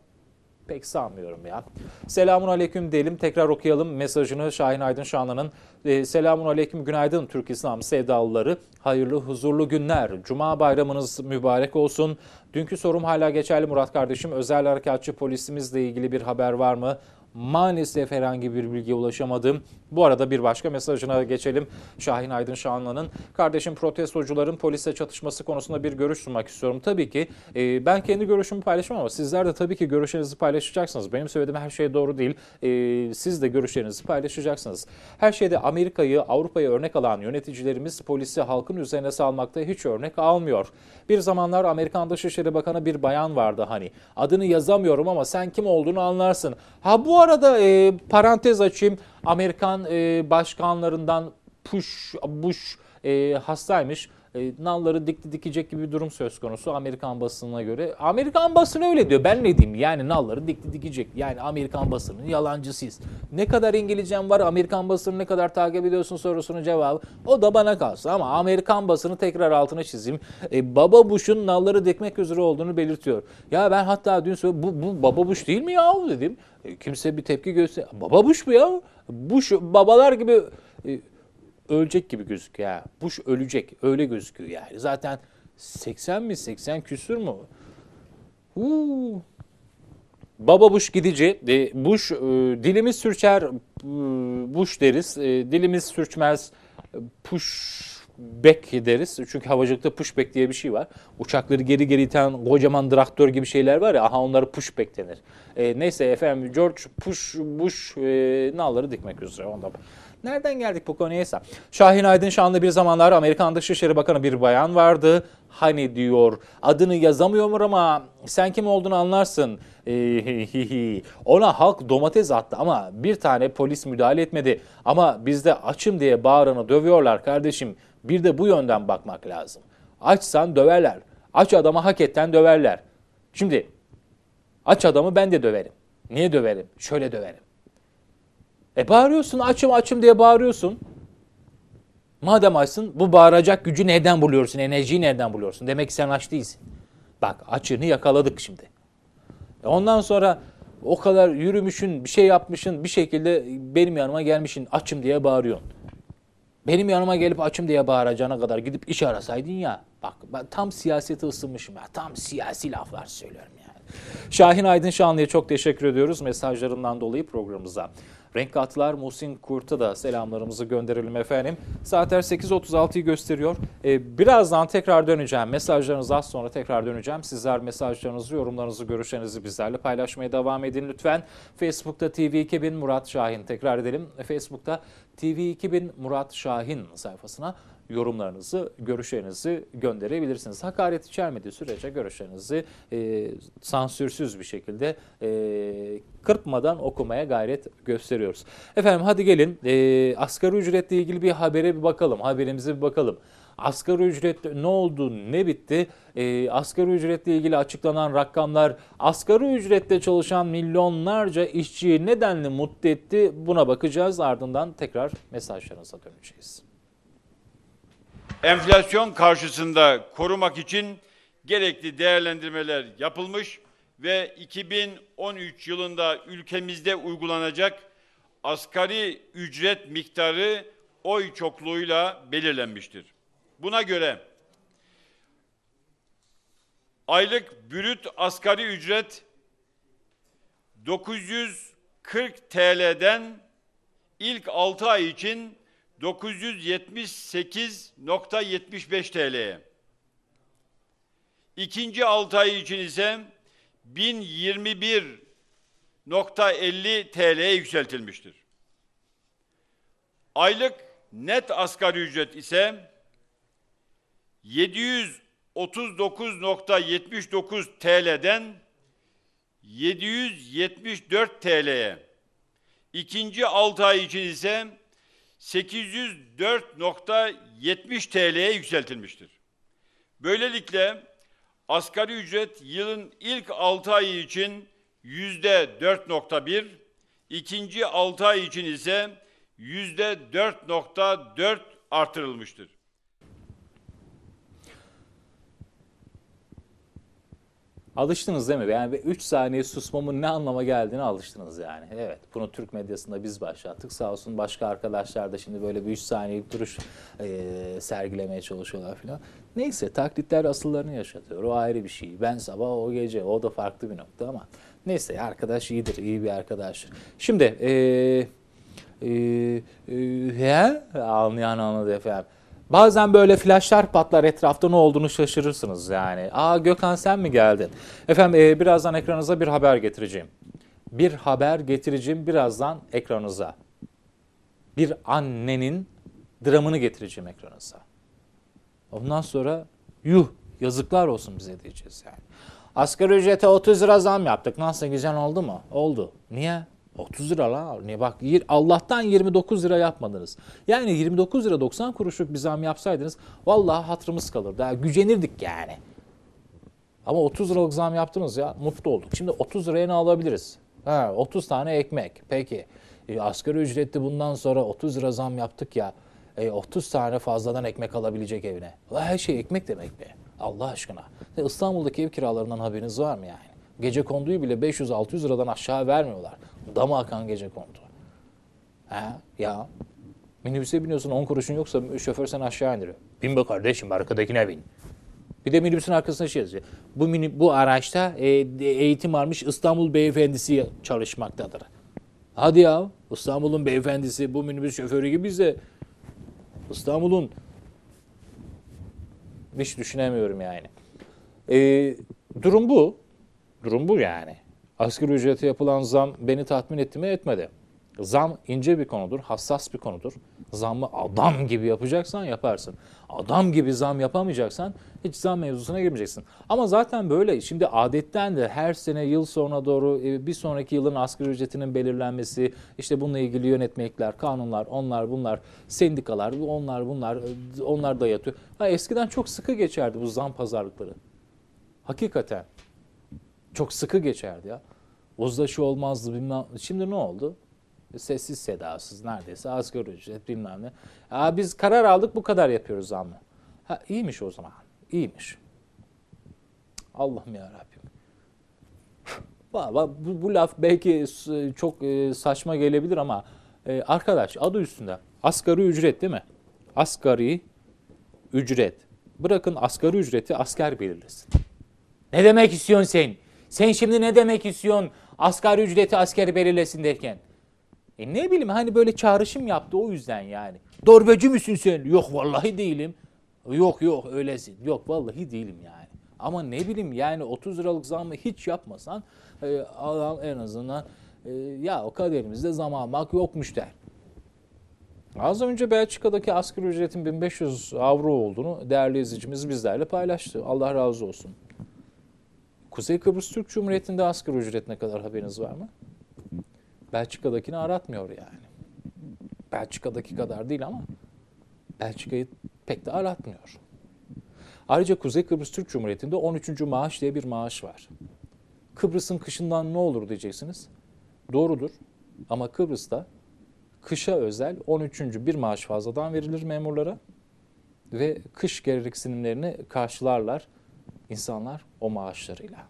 Pek sanmıyorum ya. Selamun aleyküm diyelim. Tekrar okuyalım mesajını Şahin Aydın Şanlı'nın. E, Selamun aleyküm günaydın Türk İslam sevdalıları. Hayırlı huzurlu günler. Cuma bayramınız mübarek olsun. Dünkü sorum hala geçerli Murat kardeşim. Özel harekatçı polisimizle ilgili bir haber var mı? Maalesef herhangi bir bilgiye ulaşamadım. Bu arada bir başka mesajına geçelim. Şahin Aydın Şanlı'nın. Kardeşim protestocuların polisle çatışması konusunda bir görüş sunmak istiyorum. Tabii ki e, ben kendi görüşümü paylaşmam ama sizler de tabii ki görüşlerinizi paylaşacaksınız. Benim söylediğim her şey doğru değil. E, siz de görüşlerinizi paylaşacaksınız. Her şeyde Amerika'yı, Avrupa'yı örnek alan yöneticilerimiz polisi halkın üzerine salmakta hiç örnek almıyor. Bir zamanlar Amerikan Dışişleri Bakanı bir bayan vardı hani. Adını yazamıyorum ama sen kim olduğunu anlarsın. Ha bu arada e, parantez açayım. Amerikan e, başkanlarından Push, Bush e, hastaymış. E, nalları dikti dikecek gibi bir durum söz konusu Amerikan basınına göre. Amerikan basını öyle diyor. Ben ne diyeyim? Yani nalları dikti dikecek. Yani Amerikan basının yalancısıyız. Ne kadar İngilizcem var? Amerikan basını ne kadar takip ediyorsun sorusunun cevabı. O da bana kalsın ama Amerikan basını tekrar altına çizeyim. E, Baba Bush'un nalları dikmek üzere olduğunu belirtiyor. Ya ben hatta dün söyledim bu, bu Baba Bush değil mi ya dedim. E, kimse bir tepki göster. Baba Bush bu ya. Bush babalar gibi e, ölecek gibi gözüküyor. Ya. Bush ölecek. Öyle gözüküyor yani. Zaten 80 mi 80 küsür mü? Huu. Baba Bush gidici. E, Bush e, dilimiz sürçer e, Bush deriz. E, dilimiz sürçmez e, push back deriz. Çünkü havacılıkta pushback diye bir şey var. Uçakları geri geri iten kocaman traktör gibi şeyler var ya aha onlara pushback denir. E, neyse efendim George Push Bush e, nalları dikmek üzere onda. Nereden geldik bu konuya? Şahin Aydın Şanlı bir zamanlar Amerikan Dışişleri Bakanı bir bayan vardı. Hani diyor adını yazamıyorum ama sen kim olduğunu anlarsın. Ee, Ona halk domates attı ama bir tane polis müdahale etmedi. Ama bizde açım diye bağıranı dövüyorlar kardeşim. Bir de bu yönden bakmak lazım. Açsan döverler. Aç adamı hak etten döverler. Şimdi aç adamı ben de döverim. Niye döverim? Şöyle döverim. E bağırıyorsun açım açım diye bağırıyorsun. Madem açsın bu bağıracak gücü nereden buluyorsun? Enerjiyi nereden buluyorsun? Demek ki sen aç değilsin. Bak açını yakaladık şimdi. E Ondan sonra o kadar yürümüşün, bir şey yapmışın, bir şekilde benim yanıma gelmişin açım diye bağırıyorsun. Benim yanıma gelip açım diye bağıracağına kadar gidip iş arasaydın ya. Bak ben tam siyasete ısınmışım ya. Tam siyasi laflar söylüyorum yani. Şahin Aydın Şanlı'ya çok teşekkür ediyoruz mesajlarından dolayı programımıza. Renk katlar Muhsin Kurt'a da selamlarımızı gönderelim efendim. Saatler 8.36'yı gösteriyor. Ee, birazdan tekrar döneceğim. Mesajlarınızı az sonra tekrar döneceğim. Sizler mesajlarınızı, yorumlarınızı, görüşlerinizi bizlerle paylaşmaya devam edin lütfen. Facebook'ta TV2000 Murat Şahin tekrar edelim. Facebook'ta TV2000 Murat Şahin sayfasına yorumlarınızı, görüşlerinizi gönderebilirsiniz. Hakaret içermediği sürece görüşlerinizi e, sansürsüz bir şekilde e, kırpmadan okumaya gayret gösteriyoruz. Efendim hadi gelin e, asgari ücretle ilgili bir habere bir bakalım. Haberimize bir bakalım. Asgari ücret ne oldu, ne bitti? E, asgari ücretle ilgili açıklanan rakamlar asgari ücretle çalışan milyonlarca işçiyi nedenli mutlu etti? Buna bakacağız. Ardından tekrar mesajlarınıza döneceğiz. Enflasyon karşısında korumak için gerekli değerlendirmeler yapılmış ve 2013 yılında ülkemizde uygulanacak asgari ücret miktarı oy çokluğuyla belirlenmiştir. Buna göre aylık brüt asgari ücret 940 TL'den ilk 6 ay için 978.75 TL'ye. İkinci 6 ay için ise 1021.50 TL'ye yükseltilmiştir. Aylık net asgari ücret ise 739.79 TL'den 774 TL'ye. İkinci 6 ay için ise 804.70 TL'ye yükseltilmiştir. Böylelikle asgari ücret yılın ilk 6 ayı için yüzde 4.1, ikinci 6 ay için ise yüzde 4.4 artırılmıştır. Alıştınız değil mi? Yani 3 saniye susmamın ne anlama geldiğini alıştınız yani. Evet bunu Türk medyasında biz başlattık. Sağ olsun başka arkadaşlar da şimdi böyle bir 3 saniyelik duruş e, sergilemeye çalışıyorlar falan. Neyse taklitler asıllarını yaşatıyor. O ayrı bir şey. Ben sabah o gece o da farklı bir nokta ama neyse arkadaş iyidir. iyi bir arkadaştır. Şimdi e, e, e, anlayan anladı efendim. Bazen böyle flaşlar patlar etrafta ne olduğunu şaşırırsınız yani. Aa Gökhan sen mi geldin? Efendim e, birazdan ekranınıza bir haber getireceğim. Bir haber getireceğim birazdan ekranınıza. Bir annenin dramını getireceğim ekranınıza. Ondan sonra yuh yazıklar olsun bize diyeceğiz yani. Asgari ücrete 30 lira zam yaptık. Nasıl güzel oldu mu? Oldu. Niye? 30 lira lan. Niye bak Allah'tan 29 lira yapmadınız. Yani 29 lira 90 kuruşluk bir zam yapsaydınız vallahi hatırımız kalırdı. Yani gücenirdik yani. Ama 30 liralık zam yaptınız ya mutlu olduk. Şimdi 30 liraya ne alabiliriz? Ha, 30 tane ekmek. Peki e, asgari ücretli bundan sonra 30 lira zam yaptık ya. E, 30 tane fazladan ekmek alabilecek evine. Her şey ekmek demek mi? Allah aşkına. E, İstanbul'daki ev kiralarından haberiniz var mı yani? Gece konduyu bile 500-600 liradan aşağı vermiyorlar. Dama akan gece kondu. Ha, ya minibüse biniyorsun 10 kuruşun yoksa şoför seni aşağı indiriyor. Bin be kardeşim arkadakine bin. Bir de minibüsün arkasına şey yazıyor. Bu mini, bu araçta e, eğitim almış İstanbul beyefendisi çalışmaktadır. Hadi ya İstanbul'un beyefendisi bu minibüs şoförü gibi de İstanbul'un hiç düşünemiyorum yani. E, durum bu. Durum bu yani. Asgari ücrete yapılan zam beni tatmin etti mi etmedi. Zam ince bir konudur, hassas bir konudur. Zammı adam gibi yapacaksan yaparsın. Adam gibi zam yapamayacaksan hiç zam mevzusuna girmeyeceksin. Ama zaten böyle şimdi adetten de her sene yıl sonuna doğru e, bir sonraki yılın asgari ücretinin belirlenmesi, işte bununla ilgili yönetmelikler, kanunlar, onlar bunlar, sendikalar, onlar bunlar, e, onlar da yatıyor. Ha, eskiden çok sıkı geçerdi bu zam pazarlıkları. Hakikaten. Çok sıkı geçerdi ya. Uzlaşı olmazdı bilmem. Şimdi ne oldu? Sessiz sedasız neredeyse asgari ücret bilmem ne. Aa, biz karar aldık bu kadar yapıyoruz zammı. Ha iyiymiş o zaman. İyiymiş. Allah'ım ya Rabbim. Bu, bu laf belki çok e, saçma gelebilir ama e, arkadaş adı üstünde. Asgari ücret değil mi? Asgari ücret. Bırakın asgari ücreti asker belirlesin. Ne demek istiyorsun sen? Sen şimdi ne demek istiyorsun asgari ücreti asker belirlesin derken? E ne bileyim hani böyle çağrışım yaptı o yüzden yani. Dorbacı mısın sen? Yok vallahi değilim. Yok yok öylesin. Yok vallahi değilim yani. Ama ne bileyim yani 30 liralık zammı hiç yapmasan e, adam en azından e, ya o kaderimizde zam almak yokmuş der. Az önce Belçika'daki asgari ücretin 1500 avro olduğunu değerli izleyicimiz bizlerle paylaştı. Allah razı olsun. Kuzey Kıbrıs Türk Cumhuriyeti'nde asgari ücret ne kadar haberiniz var mı? Belçika'dakini aratmıyor yani. Belçika'daki kadar değil ama Belçika'yı pek de aratmıyor. Ayrıca Kuzey Kıbrıs Türk Cumhuriyeti'nde 13. maaş diye bir maaş var. Kıbrıs'ın kışından ne olur diyeceksiniz. Doğrudur ama Kıbrıs'ta kışa özel 13. bir maaş fazladan verilir memurlara ve kış gereksinimlerini karşılarlar insanlar o maaşlarıyla.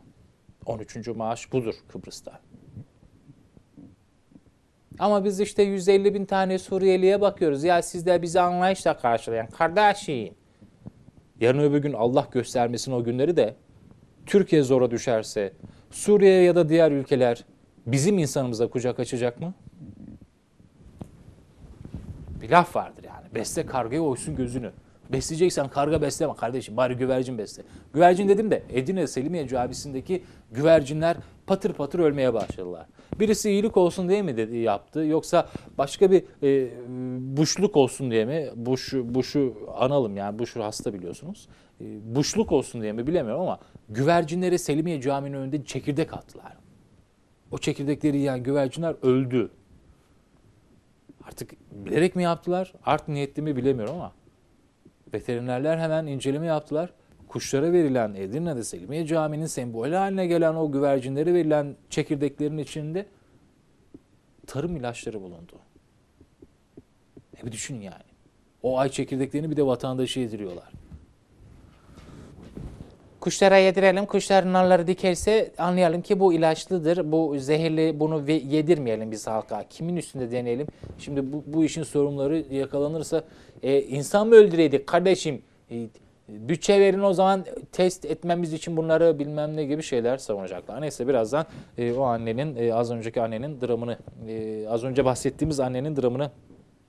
13. maaş budur Kıbrıs'ta. Ama biz işte 150 bin tane Suriyeliye bakıyoruz. Ya siz de bizi anlayışla karşılayan kardeşim. Yarın öbür gün Allah göstermesin o günleri de Türkiye zora düşerse Suriye ya da diğer ülkeler bizim insanımıza kucak açacak mı? Bir laf vardır yani. Besle kargaya oysun gözünü. Besleyeceksen karga besleme kardeşim. Bari güvercin besle. Güvercin dedim de Edirne Selimiye Cabisi'ndeki güvercinler patır patır ölmeye başladılar. Birisi iyilik olsun diye mi dedi, yaptı yoksa başka bir e, buşluk olsun diye mi? Buş, buşu analım yani buşu hasta biliyorsunuz. E, buşluk olsun diye mi bilemiyorum ama güvercinleri Selimiye Camii'nin önünde çekirdek attılar. O çekirdekleri yiyen güvercinler öldü. Artık bilerek mi yaptılar, art niyetli mi bilemiyorum ama veterinerler hemen inceleme yaptılar. Kuşlara verilen Edirne'de Selimiye Camii'nin sembolü haline gelen o güvercinlere verilen çekirdeklerin içinde tarım ilaçları bulundu. E bir düşün yani. O ay çekirdeklerini bir de vatandaşı yediriyorlar. Kuşlara yedirelim, kuşların nalları dikerse anlayalım ki bu ilaçlıdır, bu zehirli, bunu yedirmeyelim biz halka. Kimin üstünde deneyelim? Şimdi bu, bu işin sorunları yakalanırsa e, insan mı öldüreydik kardeşim? E, bütçe verin o zaman test etmemiz için bunları bilmem ne gibi şeyler savunacaklar. Neyse birazdan e, o annenin, e, az önceki annenin dramını, e, az önce bahsettiğimiz annenin dramını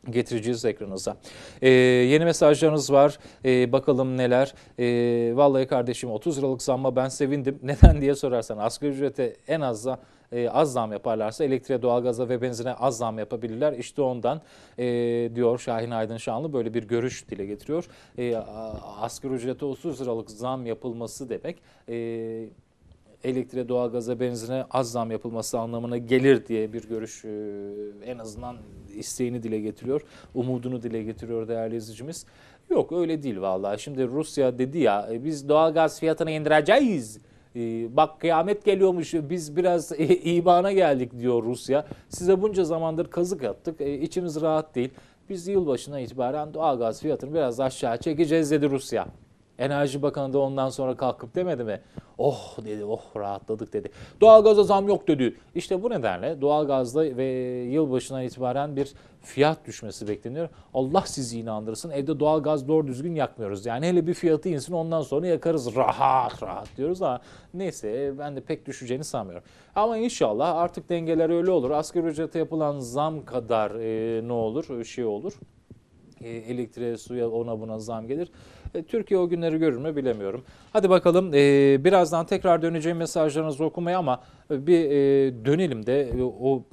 getireceğiz ekranınıza. Ee, yeni mesajlarınız var. Ee, bakalım neler. Ee, vallahi kardeşim 30 liralık zamma ben sevindim. <laughs> Neden diye sorarsan asgari ücrete en az da e, az zam yaparlarsa elektriğe, doğalgaza ve benzine az zam yapabilirler. İşte ondan e, diyor Şahin Aydın Şanlı böyle bir görüş dile getiriyor. E, asgari ücrete 30 liralık zam yapılması demek e, elektriğe, doğalgaza, benzine az zam yapılması anlamına gelir diye bir görüş e, en azından isteğini dile getiriyor. Umudunu dile getiriyor değerli izleyicimiz. Yok öyle değil vallahi. Şimdi Rusya dedi ya e, biz doğalgaz fiyatını indireceğiz. E, Bak kıyamet geliyormuş biz biraz <laughs> imana geldik diyor Rusya. Size bunca zamandır kazık attık içimiz rahat değil. Biz yılbaşına itibaren doğalgaz fiyatını biraz aşağı çekeceğiz dedi Rusya. Enerji Bakanı da ondan sonra kalkıp demedi mi? Oh dedi, oh rahatladık dedi. Doğalgaza zam yok dedi. İşte bu nedenle doğalgazda ve yılbaşından itibaren bir fiyat düşmesi bekleniyor. Allah sizi inandırsın. Evde doğalgaz doğru düzgün yakmıyoruz. Yani hele bir fiyatı insin ondan sonra yakarız. Rahat rahat diyoruz ama neyse ben de pek düşeceğini sanmıyorum. Ama inşallah artık dengeler öyle olur. Asgari ücrete yapılan zam kadar e, ne olur, şey olur elektriğe, suya ona buna zam gelir. E, Türkiye o günleri görür mü bilemiyorum. Hadi bakalım e, birazdan tekrar döneceğim mesajlarınızı okumaya ama bir e, dönelim de e, o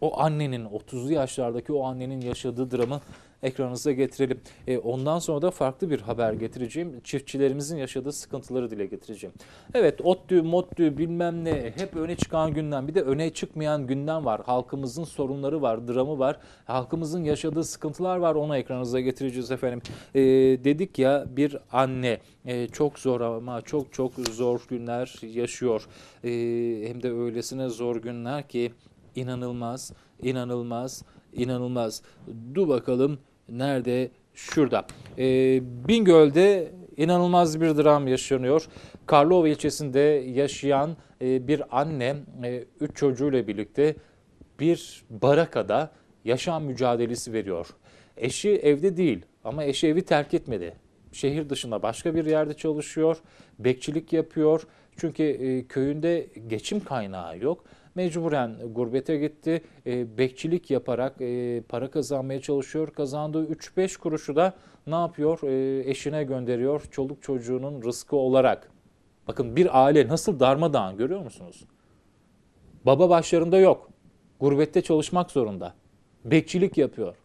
O annenin 30'lu yaşlardaki o annenin yaşadığı dramı ekranınıza getirelim. E, ondan sonra da farklı bir haber getireceğim. Çiftçilerimizin yaşadığı sıkıntıları dile getireceğim. Evet ODTÜ, MODTÜ bilmem ne hep öne çıkan günden bir de öne çıkmayan günden var. Halkımızın sorunları var, dramı var. Halkımızın yaşadığı sıkıntılar var. Onu ekranınıza getireceğiz efendim. E, dedik ya bir anne e, çok zor ama çok çok zor günler yaşıyor. E, hem de öylesine zor günler ki inanılmaz, inanılmaz, inanılmaz. Dur bakalım nerede? Şurada. E, Bingöl'de inanılmaz bir dram yaşanıyor. Karlova ilçesinde yaşayan e, bir anne, e, üç çocuğuyla birlikte bir barakada yaşam mücadelesi veriyor. Eşi evde değil ama eşi evi terk etmedi. Şehir dışında başka bir yerde çalışıyor, bekçilik yapıyor. Çünkü e, köyünde geçim kaynağı yok. Mecburen gurbete gitti. E, bekçilik yaparak e, para kazanmaya çalışıyor. Kazandığı 3-5 kuruşu da ne yapıyor? E, eşine gönderiyor çoluk çocuğunun rızkı olarak. Bakın bir aile nasıl darmadağın görüyor musunuz? Baba başlarında yok. Gurbette çalışmak zorunda. Bekçilik yapıyor.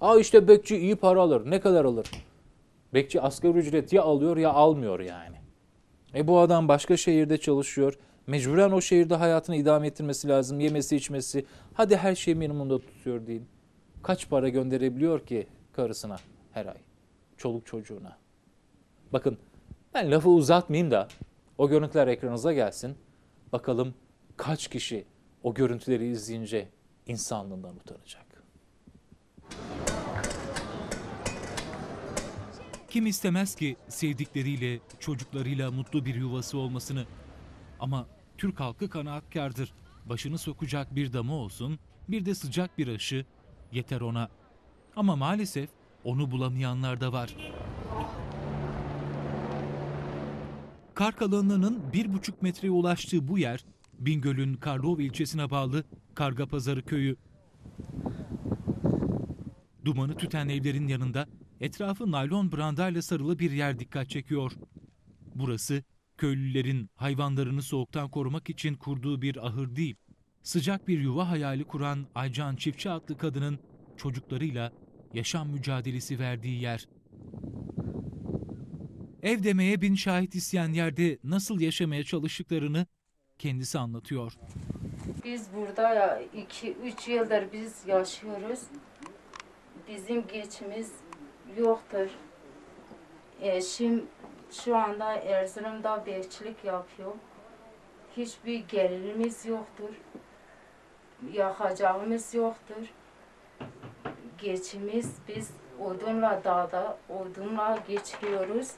Aa işte bekçi iyi para alır. Ne kadar alır? Bekçi asgari ücret ya alıyor ya almıyor yani. E bu adam başka şehirde çalışıyor. Mecburen o şehirde hayatını idame ettirmesi lazım. Yemesi içmesi. Hadi her şeyi minimumda tutuyor değil. Kaç para gönderebiliyor ki karısına her ay? Çoluk çocuğuna. Bakın ben lafı uzatmayayım da o görüntüler ekranınıza gelsin. Bakalım kaç kişi o görüntüleri izleyince insanlığından utanacak. Kim istemez ki sevdikleriyle, çocuklarıyla mutlu bir yuvası olmasını? Ama Türk halkı kanaatkardır. Başını sokacak bir damı olsun, bir de sıcak bir aşı yeter ona. Ama maalesef onu bulamayanlar da var. Kar kalınlığının bir buçuk metreye ulaştığı bu yer, Bingöl'ün Karlova ilçesine bağlı Kargapazarı köyü. Dumanı tüten evlerin yanında etrafı naylon brandayla sarılı bir yer dikkat çekiyor. Burası köylülerin hayvanlarını soğuktan korumak için kurduğu bir ahır değil. Sıcak bir yuva hayali kuran Aycan Çiftçi adlı kadının çocuklarıyla yaşam mücadelesi verdiği yer. Ev demeye bin şahit isteyen yerde nasıl yaşamaya çalıştıklarını kendisi anlatıyor. Biz burada ya 2-3 yıldır biz yaşıyoruz. Bizim geçimiz yoktur. Eşim şu anda Erzurum'da bekçilik yapıyor. Hiçbir gelirimiz yoktur. Yakacağımız yoktur. Geçimiz biz odunla dağda odunla geçiriyoruz.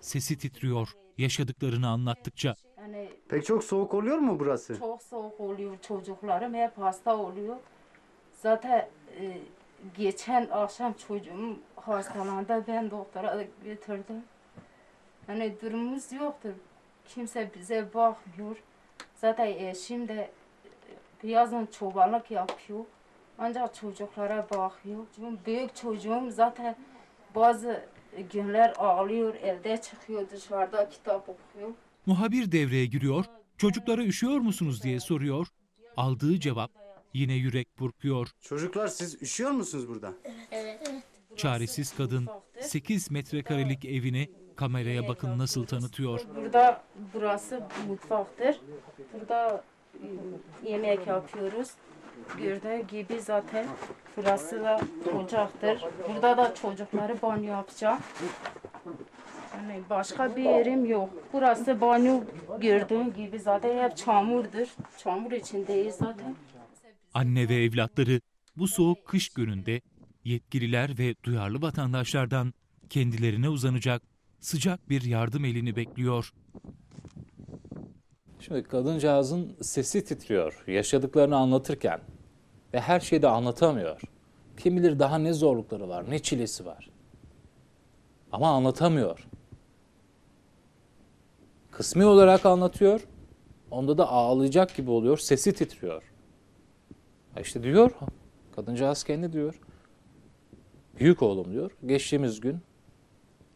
Sesi titriyor yaşadıklarını anlattıkça. Yani Pek çok soğuk oluyor mu burası? çok soğuk oluyor çocuklarım hep hasta oluyor. Zaten e, geçen akşam çocuğum hastalandı ben doktora götürdüm. Hani durumumuz yoktur. Kimse bize bakmıyor. Zaten eşim de yazın çobanlık yapıyor. Ancak çocuklara bakıyor. Çünkü büyük çocuğum zaten bazı günler ağlıyor, evde çıkıyor, dışarıda kitap okuyor. Muhabir devreye giriyor, çocuklara üşüyor musunuz diye soruyor. Aldığı cevap yine yürek burkuyor. Çocuklar siz üşüyor musunuz burada? Çaresiz kadın 8 metrekarelik evini kameraya bakın nasıl tanıtıyor. Burada burası mutfaktır. Burada e, yemek yapıyoruz. Gördüğü gibi zaten burası da ocaktır. Burada da çocukları banyo yapacağım. Yani başka bir yerim yok. Burası banyo gördüğün gibi zaten hep çamurdur. Çamur içindeyiz zaten. Anne ve evlatları bu soğuk kış gününde yetkililer ve duyarlı vatandaşlardan kendilerine uzanacak sıcak bir yardım elini bekliyor. Şimdi kadıncağızın sesi titriyor yaşadıklarını anlatırken ve her şeyi de anlatamıyor. Kim bilir daha ne zorlukları var, ne çilesi var. Ama anlatamıyor. Kısmi olarak anlatıyor. Onda da ağlayacak gibi oluyor. Sesi titriyor. İşte diyor, kadıncağız kendi diyor. Büyük oğlum diyor. Geçtiğimiz gün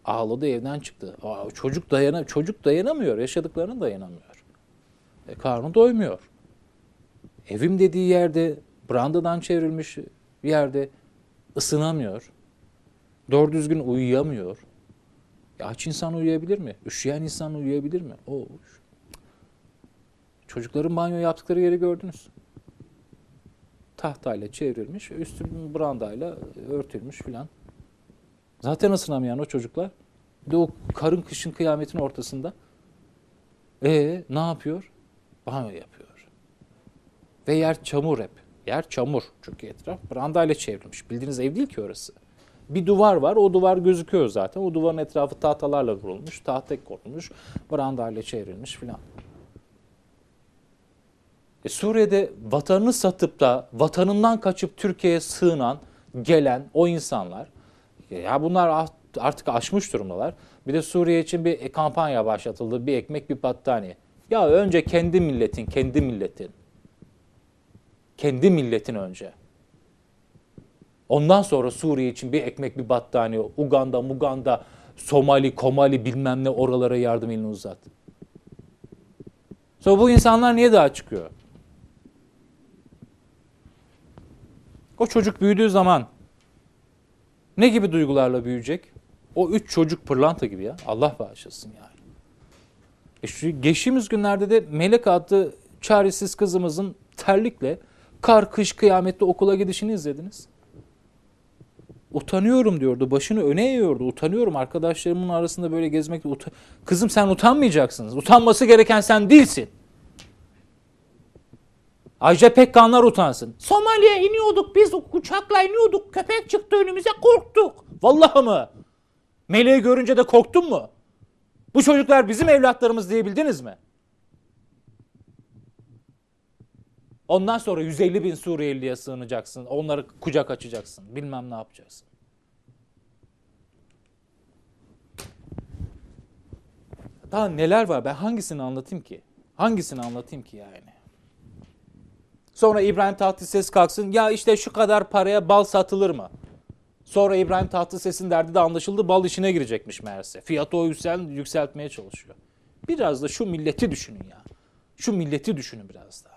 ağladı evden çıktı. Aa, çocuk dayana çocuk dayanamıyor. Yaşadıklarını dayanamıyor. E, karnı doymuyor. Evim dediği yerde Brandadan çevrilmiş bir yerde ısınamıyor. Doğru düzgün uyuyamıyor. Ya aç insan uyuyabilir mi? Üşüyen insan uyuyabilir mi? O Çocukların banyo yaptıkları yeri gördünüz. Tahtayla çevrilmiş, üstü brandayla örtülmüş filan. Zaten ısınamayan o çocuklar. Bir de o karın kışın kıyametin ortasında. E ne yapıyor? Banyo yapıyor. Ve yer çamur hep. Yer çamur çünkü etraf brandayla çevrilmiş. Bildiğiniz ev değil ki orası. Bir duvar var. O duvar gözüküyor zaten. O duvarın etrafı tahtalarla vurulmuş. Tahta konulmuş. Brandayla çevrilmiş filan. E Suriye'de vatanını satıp da vatanından kaçıp Türkiye'ye sığınan, gelen o insanlar ya bunlar artık aşmış durumdalar. Bir de Suriye için bir kampanya başlatıldı. Bir ekmek, bir battaniye. Ya önce kendi milletin, kendi milletin. Kendi milletin önce. Ondan sonra Suriye için bir ekmek, bir battaniye. Uganda, Muganda, Somali, Komali bilmem ne oralara yardım elini uzat. Sonra bu insanlar niye daha çıkıyor? O çocuk büyüdüğü zaman ne gibi duygularla büyüyecek? O üç çocuk pırlanta gibi ya. Allah bağışlasın yani. E şu geçtiğimiz günlerde de Melek adlı çaresiz kızımızın terlikle kar, kış, kıyamette okula gidişini izlediniz. Utanıyorum diyordu. Başını öne eğiyordu. Utanıyorum arkadaşlarımın arasında böyle gezmekte. Kızım sen utanmayacaksınız. Utanması gereken sen değilsin. Ajda Pekkanlar utansın. Somali'ye iniyorduk biz uçakla iniyorduk. Köpek çıktı önümüze korktuk. Vallahi mı? Meleği görünce de korktun mu? Bu çocuklar bizim evlatlarımız diyebildiniz mi? Ondan sonra 150 bin Suriyeli'ye sığınacaksın. Onları kucak açacaksın. Bilmem ne yapacaksın. Daha neler var? Ben hangisini anlatayım ki? Hangisini anlatayım ki yani? Sonra İbrahim Tatlıses kalksın. Ya işte şu kadar paraya bal satılır mı? Sonra İbrahim Tatlıses'in derdi de anlaşıldı. Bal işine girecekmiş meğerse. Fiyatı o yüksel, yükseltmeye çalışıyor. Biraz da şu milleti düşünün ya. Şu milleti düşünün biraz da.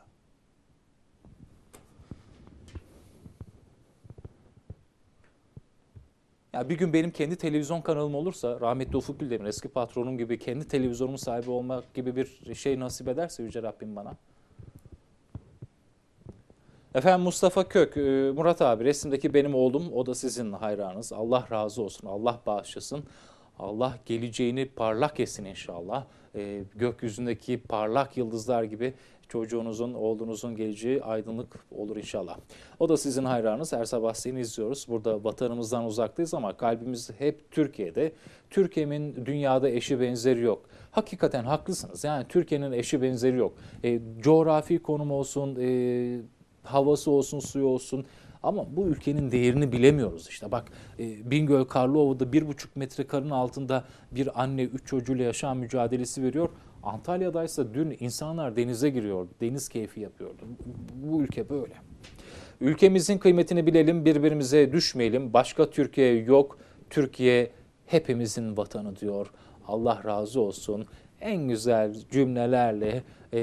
Ya bir gün benim kendi televizyon kanalım olursa rahmetli Ufuk Güldemir eski patronum gibi kendi televizyonumun sahibi olmak gibi bir şey nasip ederse Yüce Rabbim bana. Efendim Mustafa Kök, e, Murat abi resimdeki benim oğlum o da sizin hayranınız. Allah razı olsun, Allah bağışlasın. Allah geleceğini parlak etsin inşallah. E, gökyüzündeki parlak yıldızlar gibi çocuğunuzun, oğlunuzun geleceği aydınlık olur inşallah. O da sizin hayranınız. Her sabah seni izliyoruz. Burada vatanımızdan uzaktayız ama kalbimiz hep Türkiye'de. Türkiye'nin dünyada eşi benzeri yok. Hakikaten haklısınız. Yani Türkiye'nin eşi benzeri yok. E, coğrafi konum olsun, e, havası olsun, suyu olsun. Ama bu ülkenin değerini bilemiyoruz işte. Bak e, Bingöl Karlıova'da bir buçuk metre karın altında bir anne üç çocuğuyla yaşam mücadelesi veriyor. Antalya'daysa dün insanlar denize giriyordu, deniz keyfi yapıyordu. Bu ülke böyle. Ülkemizin kıymetini bilelim, birbirimize düşmeyelim. Başka Türkiye yok, Türkiye hepimizin vatanı diyor. Allah razı olsun. En güzel cümlelerle e,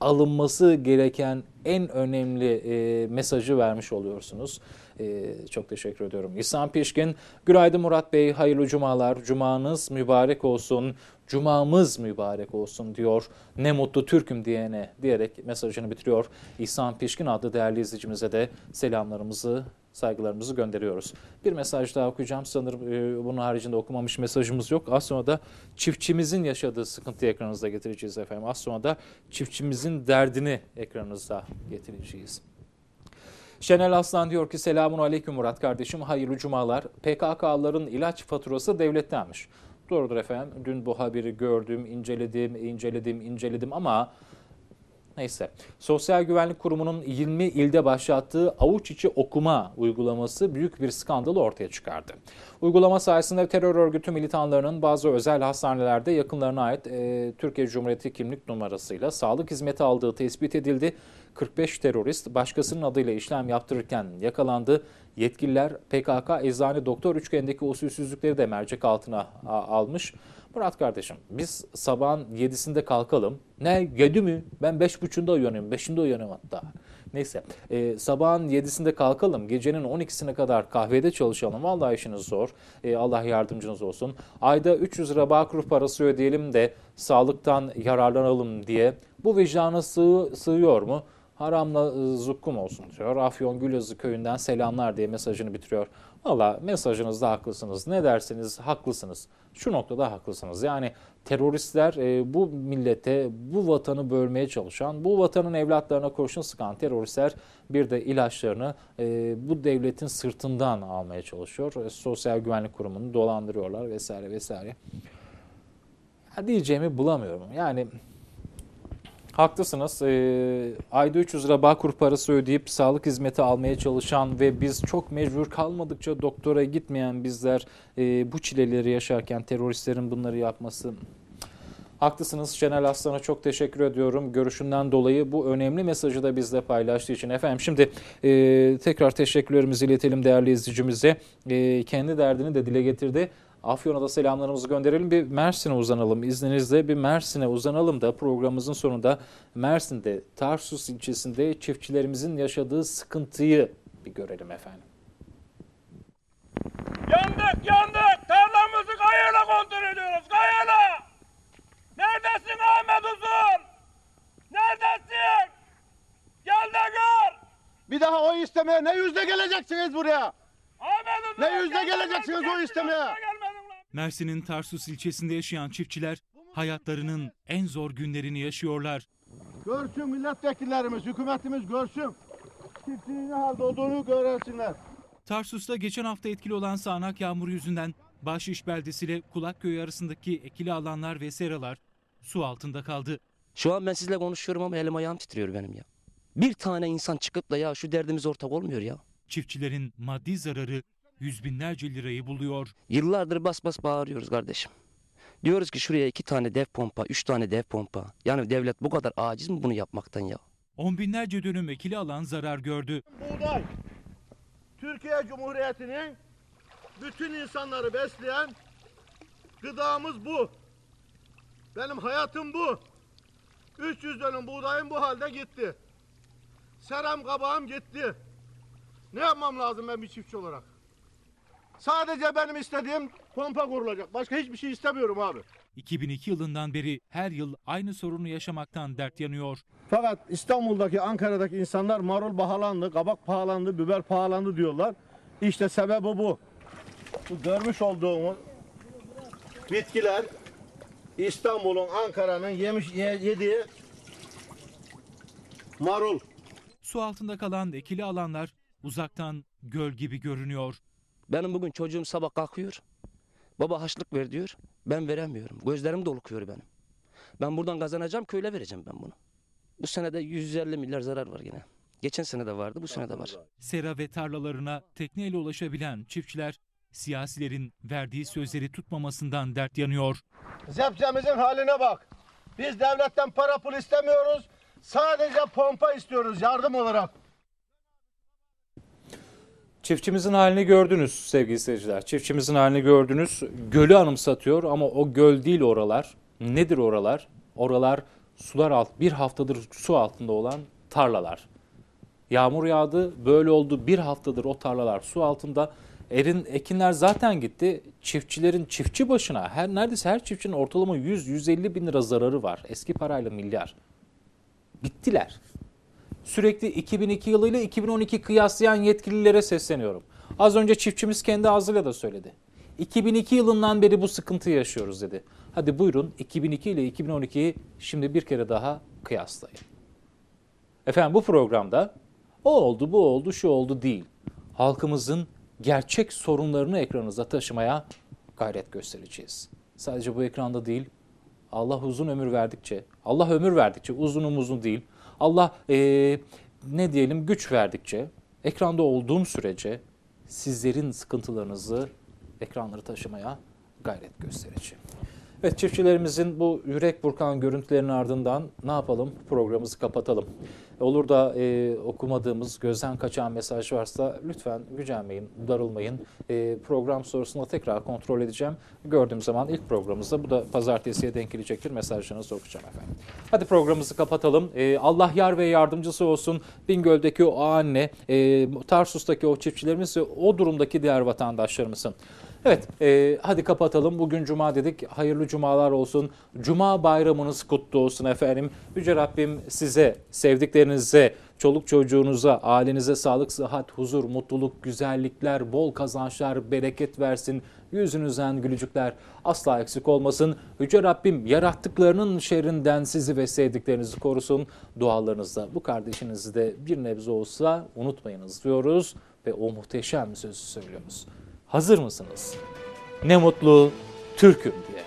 alınması gereken en önemli e, mesajı vermiş oluyorsunuz. E, çok teşekkür ediyorum. İhsan Pişkin, günaydın Murat Bey, hayırlı cumalar, cumanız mübarek olsun, cumamız mübarek olsun diyor. Ne mutlu Türk'üm diyene diyerek mesajını bitiriyor. İhsan Pişkin adlı değerli izleyicimize de selamlarımızı saygılarımızı gönderiyoruz. Bir mesaj daha okuyacağım. Sanırım e, bunun haricinde okumamış mesajımız yok. Az sonra da çiftçimizin yaşadığı sıkıntıyı ekranınıza getireceğiz efendim. Az sonra da çiftçimizin derdini ekranınıza getireceğiz. Şenel Aslan diyor ki selamun aleyküm Murat kardeşim hayırlı cumalar. PKK'ların ilaç faturası devlettenmiş. Doğrudur efendim. Dün bu haberi gördüm, inceledim, inceledim, inceledim ama Neyse. Sosyal Güvenlik Kurumu'nun 20 ilde başlattığı avuç içi okuma uygulaması büyük bir skandalı ortaya çıkardı. Uygulama sayesinde terör örgütü militanlarının bazı özel hastanelerde yakınlarına ait e, Türkiye Cumhuriyeti kimlik numarasıyla sağlık hizmeti aldığı tespit edildi. 45 terörist başkasının adıyla işlem yaptırırken yakalandı. Yetkililer PKK eczane doktor üçgenindeki usulsüzlükleri de mercek altına almış. Murat kardeşim biz sabahın 7'sinde kalkalım. Ne 7 mi? Ben 5.30'da uyanıyorum. 5'inde uyanıyorum hatta. Neyse e, sabahın 7'sinde kalkalım gecenin 12'sine kadar kahvede çalışalım. Vallahi işiniz zor. E, Allah yardımcınız olsun. Ayda 300 lira Bağkur parası ödeyelim de sağlıktan yararlanalım diye. Bu vicdana sığ, sığıyor mu? Haramla e, zukkum olsun diyor. Afyon Gülazı köyünden selamlar diye mesajını bitiriyor. Valla mesajınızda haklısınız. Ne derseniz haklısınız. Şu noktada haklısınız. Yani teröristler e, bu millete, bu vatanı bölmeye çalışan, bu vatanın evlatlarına kurşun sıkan teröristler bir de ilaçlarını e, bu devletin sırtından almaya çalışıyor. E, Sosyal Güvenlik Kurumu'nu dolandırıyorlar vesaire vesaire. Ya diyeceğimi bulamıyorum. Yani Haklısınız. Ee, ayda 300 lira Bağkur parası ödeyip sağlık hizmeti almaya çalışan ve biz çok mecbur kalmadıkça doktora gitmeyen bizler e, bu çileleri yaşarken teröristlerin bunları yapması Haklısınız Şenel Aslan'a çok teşekkür ediyorum. Görüşünden dolayı bu önemli mesajı da bizle paylaştığı için. Efendim şimdi e, tekrar teşekkürlerimizi iletelim değerli izleyicimize. E, kendi derdini de dile getirdi. Afyon'a da selamlarımızı gönderelim. Bir Mersin'e uzanalım. İzninizle bir Mersin'e uzanalım da programımızın sonunda Mersin'de Tarsus ilçesinde çiftçilerimizin yaşadığı sıkıntıyı bir görelim efendim. Yandık yandık. Tarlamızı kayayla kontrol ediyoruz. Kayayla. Neredesin Ahmet Uzun? Neredesin? Gel de gör. Bir daha o istemeye ne yüzle geleceksiniz buraya? Ahmet Uzun. Ne yüzle geleceksiniz o istemeye? Mersin'in Tarsus ilçesinde yaşayan çiftçiler hayatlarının en zor günlerini yaşıyorlar. Görsün milletvekillerimiz, hükümetimiz görsün. Çiftçinin ne halde olduğunu göresinler. Tarsus'ta geçen hafta etkili olan sağanak yağmur yüzünden Bahşiş beldesi ile Kulakköy arasındaki ekili alanlar ve seralar su altında kaldı. Şu an ben sizle konuşuyorum ama elim ayağım titriyor benim ya. Bir tane insan çıkıp da ya şu derdimiz ortak olmuyor ya. Çiftçilerin maddi zararı yüz binlerce lirayı buluyor. Yıllardır bas bas bağırıyoruz kardeşim. Diyoruz ki şuraya iki tane dev pompa, üç tane dev pompa. Yani devlet bu kadar aciz mi bunu yapmaktan ya? On binlerce dönüm ekili alan zarar gördü. Buğday, Türkiye Cumhuriyeti'nin bütün insanları besleyen gıdamız bu. Benim hayatım bu. 300 dönüm buğdayım bu halde gitti. Seram kabağım gitti. Ne yapmam lazım ben bir çiftçi olarak? Sadece benim istediğim pompa kurulacak. Başka hiçbir şey istemiyorum abi. 2002 yılından beri her yıl aynı sorunu yaşamaktan dert yanıyor. Fakat İstanbul'daki, Ankara'daki insanlar marul pahalandı, kabak pahalandı, biber pahalandı diyorlar. İşte sebebi bu. Bu görmüş olduğumuz bitkiler İstanbul'un, Ankara'nın yemiş ye- yediği marul. Su altında kalan ekili alanlar uzaktan göl gibi görünüyor. Benim bugün çocuğum sabah kalkıyor. Baba haçlık ver diyor. Ben veremiyorum. Gözlerim dolukuyor benim. Ben buradan kazanacağım köyle vereceğim ben bunu. Bu senede 150 milyar zarar var yine. Geçen sene de vardı bu sene de var. Sera ve tarlalarına tekneyle ulaşabilen çiftçiler siyasilerin verdiği sözleri tutmamasından dert yanıyor. Zepçemizin haline bak. Biz devletten para pul istemiyoruz. Sadece pompa istiyoruz yardım olarak. Çiftçimizin halini gördünüz sevgili seyirciler. Çiftçimizin halini gördünüz. Gölü anımsatıyor ama o göl değil oralar. Nedir oralar? Oralar sular alt bir haftadır su altında olan tarlalar. Yağmur yağdı, böyle oldu. Bir haftadır o tarlalar su altında. Erin ekinler zaten gitti. Çiftçilerin çiftçi başına her neredeyse her çiftçinin ortalama 100-150 bin lira zararı var. Eski parayla milyar. Bittiler. Sürekli 2002 yılıyla 2012 kıyaslayan yetkililere sesleniyorum. Az önce çiftçimiz kendi ağzıyla da söyledi. 2002 yılından beri bu sıkıntıyı yaşıyoruz dedi. Hadi buyurun 2002 ile 2012'yi şimdi bir kere daha kıyaslayın. Efendim bu programda o oldu, bu oldu, şu oldu değil. Halkımızın gerçek sorunlarını ekranınıza taşımaya gayret göstereceğiz. Sadece bu ekranda değil, Allah uzun ömür verdikçe, Allah ömür verdikçe, uzun uzun değil, Allah eee, ne diyelim güç verdikçe, ekranda olduğum sürece sizlerin sıkıntılarınızı ekranları taşımaya gayret göstereceğim. Evet çiftçilerimizin bu yürek burkan görüntülerinin ardından ne yapalım? Programımızı kapatalım. Olur da e, okumadığımız, gözden kaçan mesaj varsa lütfen gücenmeyin, darılmayın. E, program sorusunda tekrar kontrol edeceğim. Gördüğüm zaman ilk programımızda, bu da pazartesiye denk gelecektir. Mesajlarınızı okuyacağım efendim. Hadi programımızı kapatalım. E, Allah yar ve yardımcısı olsun. Bingöl'deki o anne, e, Tarsus'taki o çiftçilerimiz ve o durumdaki diğer vatandaşlarımızın. Evet, e, hadi kapatalım. Bugün Cuma dedik. Hayırlı Cumalar olsun. Cuma bayramınız kutlu olsun efendim. Yüce Rabbim size, sevdiklerinize, çoluk çocuğunuza, ailenize sağlık, sıhhat, huzur, mutluluk, güzellikler, bol kazançlar, bereket versin. Yüzünüzden gülücükler asla eksik olmasın. Yüce Rabbim yarattıklarının şerrinden sizi ve sevdiklerinizi korusun. Dualarınızda bu kardeşinizi de bir nebze olsa unutmayınız diyoruz ve o muhteşem sözü söylüyoruz. Hazır mısınız? Ne mutlu Türk'üm diye.